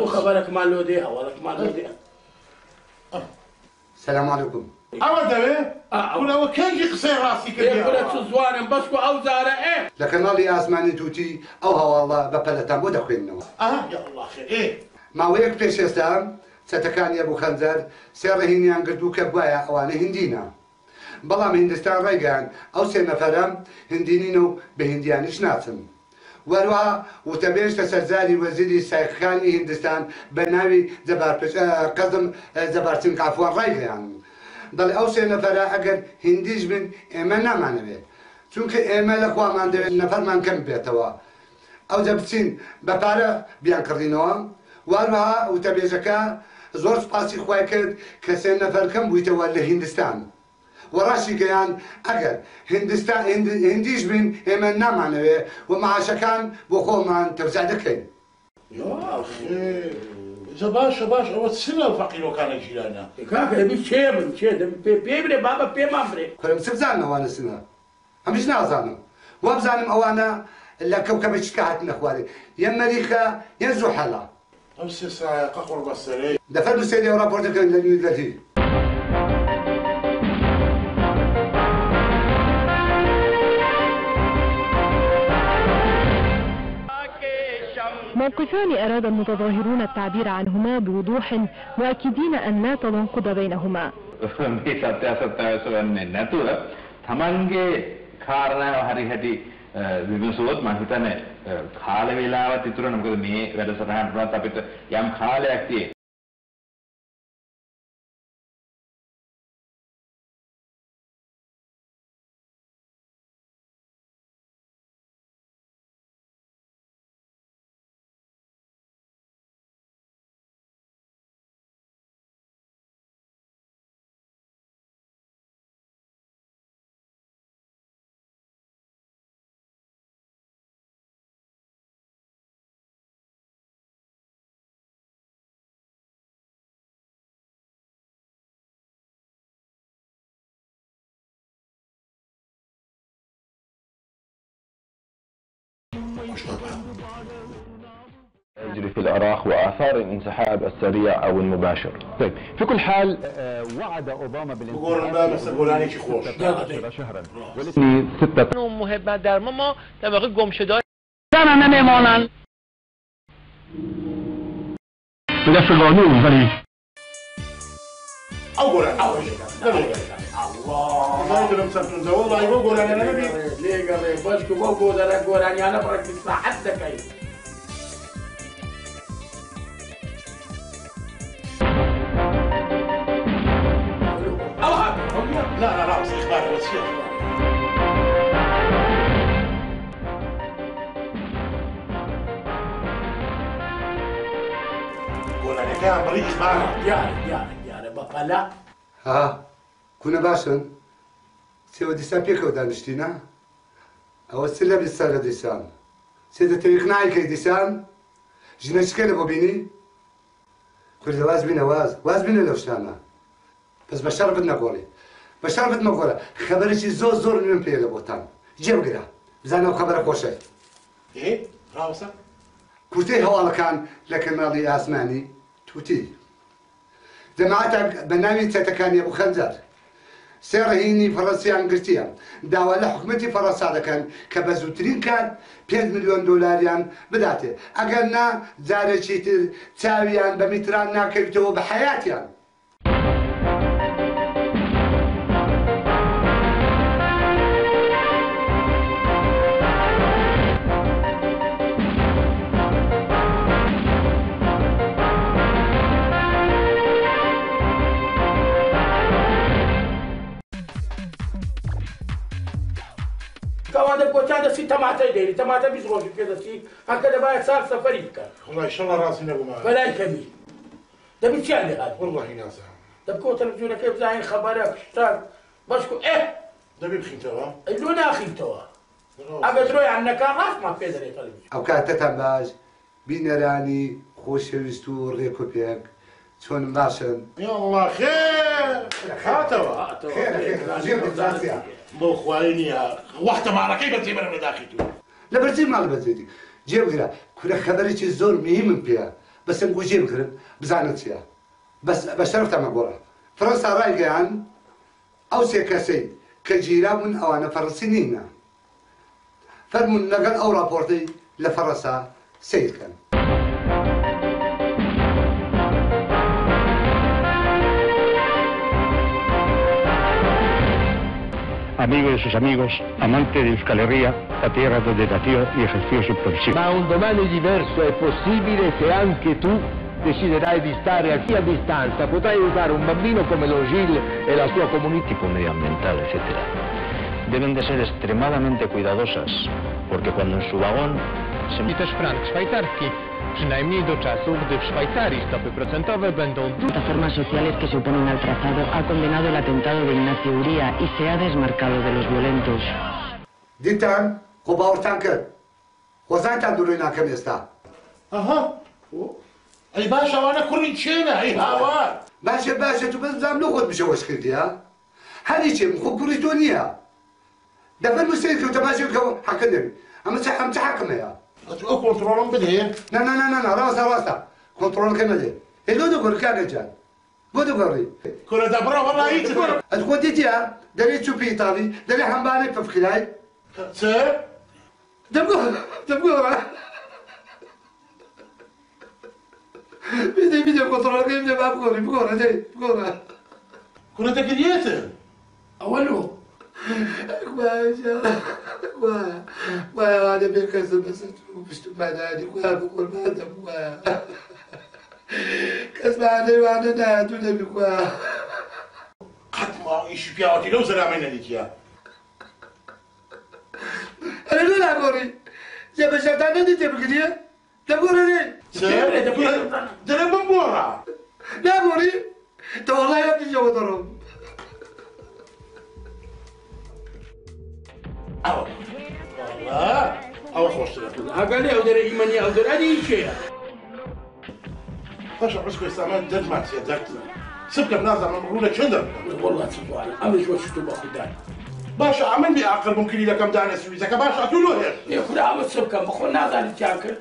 و خبرەکمان لۆ دێ هەواڵەکمان لۆ دێ سلام علیکم ئەوە دەوێ؟ ئەوەوە کەنجی قسەی ڕاستی کردە چ زوانم بەسکو ئەو زارە ئێ لە کەناڵی ئاسمانی تووتی ئەو هەواڵە بە پەلەتان بۆ دەخوێنەوە ماوەیەک پێش ئێستان چەتەکانی هەبوو خەنجەر سێڕهینیان گردوو کە گوایە ئەوانە هندینە بەڵام هندستان ڕێگەیان ئەو سێ نەفەرە هندینین و بە هندیانیش ناچن. وەروەها وتەبێشتە سەرزاری وەزیری سایخەکانی هندستان بە ناوی قەزم زەبارچن کافوان ڕێگەیان. دەڵێ ئەو سێ نەفەرە ئەگەر هندیش بن ئێمە نامانەوێت چونکە ئێمە لە خوامان دەوێت نەفەرمان کەم بێتەوە. ئەو دە بچین بە پارە بیان کڕینەوە وانەها وتەبێژەکە زۆر سپاسی خوای کرد کە سێ نەفەرکەم بوویتەوە لە وراشي كيان أجل هندستان هند هنديش من هما نمعنا ومع شكان بخومان ترجع دكين يا أخي اذا باش باش هو الفقير وكان جيرانا كاك ابي شيبن شيدم بيبري بابا بيمامري كلام سبزان وأنا سنه همش نازان وابزان اوانا لا كوكب شكاهت نخوالي يا مريخا يا زحله امس ساعه قهوه بسري دفعت سيدي ورابورتك للمدرسه موقفان أراد المتظاهرون التعبير عنهما بوضوح مؤكدين أن لا تناقض بينهما මේ සත්‍යාසත්‍යය සොයන්නේ නැතුව තමන්ගේ කාරණාව හරි හැටි අ, විමසුවොත් මම හිතන්නේ අ, කාල වේලාවත් ඉතුරු නැහැ මොකද මේ වැඩසටහනට අපිට යම් කාලයක් තියෙයි يجري في العراق وآثار الانسحاب السريع أو المباشر. طيب في كل حال آه، وعد شي خوش. شهرا. ستة در ما ما در واقع گم شده. زنانه نمیمانند به دست قانون ولی. أو جولاني أو الله. ما يدري مسكتون والله جولاني أنا نبي. ليه قال بشكو بوكو ده قراني أنا برك تسمع حتى كيف لا لا لا بس إخبار بس جولاني كان بريء أخبار يا يا يا بقلا ها؟ کوونە باشن؟ سێوە دیسا پێکەوە دانیشتینە ئەوە س لە بیست سەرە دیسان. سێ دەتەویق نایکەی دیسان. ژنە چکە لە بۆ بینی؟ کوردە واز بینە واز. واز بینە لەو شتانە پس بە شەر بت نەگۆڵی بە شەر بت نەگۆڵە خەبەرێکی زۆر زۆر من پێ لە بۆتان جێبگرە بزانە و خەبەرە خۆشە ڕاوسە کورتەی هەواڵەکان لە کەناڵی ئاسمانی توتی. دەماعتە بە ناوی چەتەکانی بوو خەنجار سێ ڕهینی فەڕەسییان گرتیە داوا لە حکومەتی فەڕەسا دەکەن کە بە زووترین کات 5 میلیۆن دلاریان بداتێ ئەگەر نا جارێکی تر چاویان بە میتران ناکەویتەوە بە حیاتیان. كواده كوتشاده سي تماتا ديري تماتا بيزروش كذا سي هكذا بقى صار سفري كان والله ان شاء الله راسي نبو معك فلا كبير ده بتشالي هذا والله ناسا ده بكون تلفزيون كيف زاين خبرك اشتاق بشكو إيه ده بيبخي توا اللون أخي توا اقد روي عن كان راس ما في دري تلفزيون أو كاتتان باش بينراني خوشويست و ڕێکۆپێک چۆن باشن يا الله خير. هاتوا خير خير. زين ديمقراطية بو خواليني وقت معركة بس يبرم داخلتو لە بەرزی ماڵ بەجێتی جێبگرە کورە خەبەرێکی زۆر مهمم پێە بەسم بۆ جێبگرن بزانن چیە بەس بە شەرفتەمە گۆڕە فەرەنسا ڕایگەیان ئەو سێ کەسەی کە گیرا بوون ئەوانە فەڕسی نینە فەرمون لەگەڵ ئەو راپۆرتەی لە فەڕەسا سیرکەن amigo de sus amigos, amante de Euskal Herria, la tierra donde nació y ejerció su profesión. Ma un domani diverso è possibile se anche tu deciderai di stare a sia distanza. Potrai usare un bambino come lo Gilles e la sua comunità. tipo medioambiental, etc. Deben de ser extremadamente cuidadosas, porque cuando en su vagón se... Szwajcarski, przynajmniej do czasu, gdy w Szwajcarii stopy procentowe będą plataformas sociales que se oponen al trazado ha condenado el atentado de Ignacio Uría y se ha desmarcado de los violentos. دیتان خۆ باوەڕتان کرد خۆزانتان دوورۆی ناکەم ئێستا ئەها ئەی باشە ئەوانە کوڕی چێنە ئەی هاوار باشە باشە تو بەس بزانم لە خۆت بشەوەش کردی ها هەری چێم خۆ کوڕی تۆ نییە دەبەر مسێت کەوتە باشێت کەەوە حەکە دەبی اما تح ام تحكم يا أو كنترولم بده لا لا لا لا راسا كنترول كما دي اللي دو كان جان بودو غوري كل دبره والله يجي تقول دي يا دبي تشوف ايطالي دبي حنباني في فخلاي سير دبقوا دبقوا بدي بدي كنترول كيف بقول دي بقول كل تكريته اولو ما ما هذا بيكسر بس مش ما دادي ما بقول ما دم ما كسباني وأنا نادو نبي كوا قد ما إيش بيعطي لو زلمه لك يا أنا لا غوري يا بشرتان دي تبقى دي تقول لي سير ده بمبورا لا غوري ئەوە. ئەوە خۆشترە ئاگەلی ئەو دەرە ئیمەنی ئەو دەرانی کێە پاشە ڕسکۆی سامان دەرمان سێ دەکتن سبکەم نازانم ڕوونە چندە وڵات ئەمەش وەشتو بە خوددان باشە ئەمن بێ ئاقل بم کلی دەکەم دانە سویزەکە باش ئەتو لۆ هێر. خدا ئەوە سبکەم بەخۆ نازانی چیان کرد.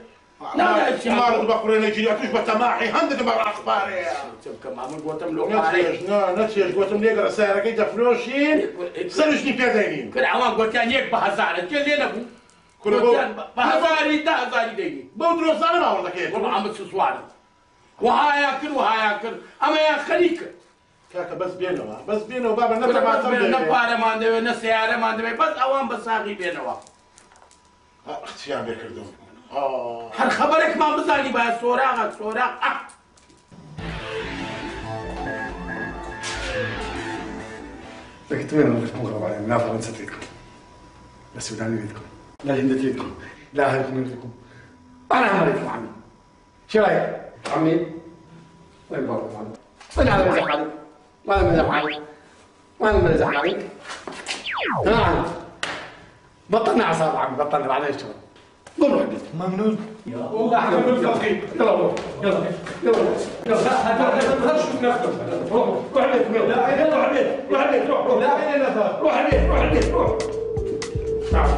نعرف ما رد بقول نجري أتوش بتماعي هندك برا أخباري تبقى ما من قوتم لو نتيج نتيج قوتم ليه قرا سعرك إذا فلوشين سرجني كذاين كل عوام قوتان يك بهزارة كل ليه نبو كل بو بهزاري ده هزاري ديني بو دروس أنا ما أقول لك إيه والله عم تسوار وهاي أكل وهاي أكل أما يا خليك کاکە بەس بێنەوە بەس بێنەوە بابە نە پارەمان دەوێت نە سیارەمان دەوێت بەس ئەوان بە ساغی بێنەوە. قچیان بێکردم. آه. هل خبرك ما بزاني بها سوراغك سوراغ. آه. لكن وين نغلقكم غرب علينا لا فرنسا تريدكم لا السودان يريدكم لا الهند تريدكم لا اهلكم يريدكم أنا عملت عمي. شو رأيك؟ عمي. وين بابا عمي وين هذا مزح علي وين مزح علي وين مزح علي ها؟ عمي بطلنا اعصاب عمي بطلنا بعدين اشتغل قوم روح البيت ممنون. والله إحنا بالفقير يلا روح. يلا يلا يلا. لا شوف نفسك. روح روح البيت لا روح البيت روح البيت روح روح. لا روح البيت روح البيت روح. تعال.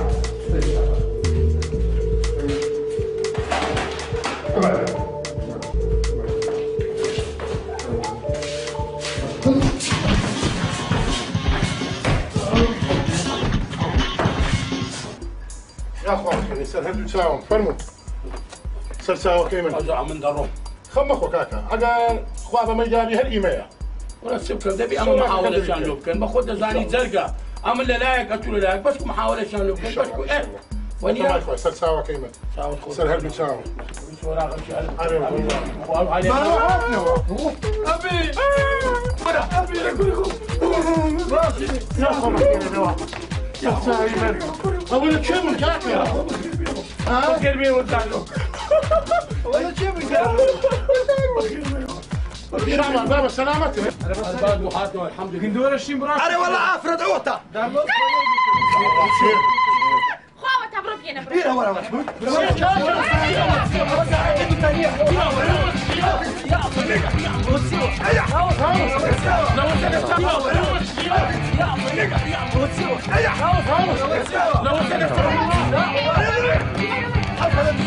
يا أخوان. سر هدو تساوم فرموا سر ساوى كيمن ارجع من دروم خمخ وكاكا عقل خوابه ما جابي هالإيميا ولا السبكة دبي اما محاولة شان لوبكن باخذ زاني زرقاء اما اللي لايق قتلوا لايق بس محاولة شان لوبكن بس إيه ونيا سر ساوى كيمن سر هدو تساوم ما روحنا ابي ابي يا اخوان يا سايمن أقول لك شو من كاكا ها قلبي ودعنا ولا شيء من شعب بابا سلامتك البلد وحاتنا الحمد لله كندور الشيم براس أنا والله أفرد عوطة خواوة تبرد ينا برد إيه ولا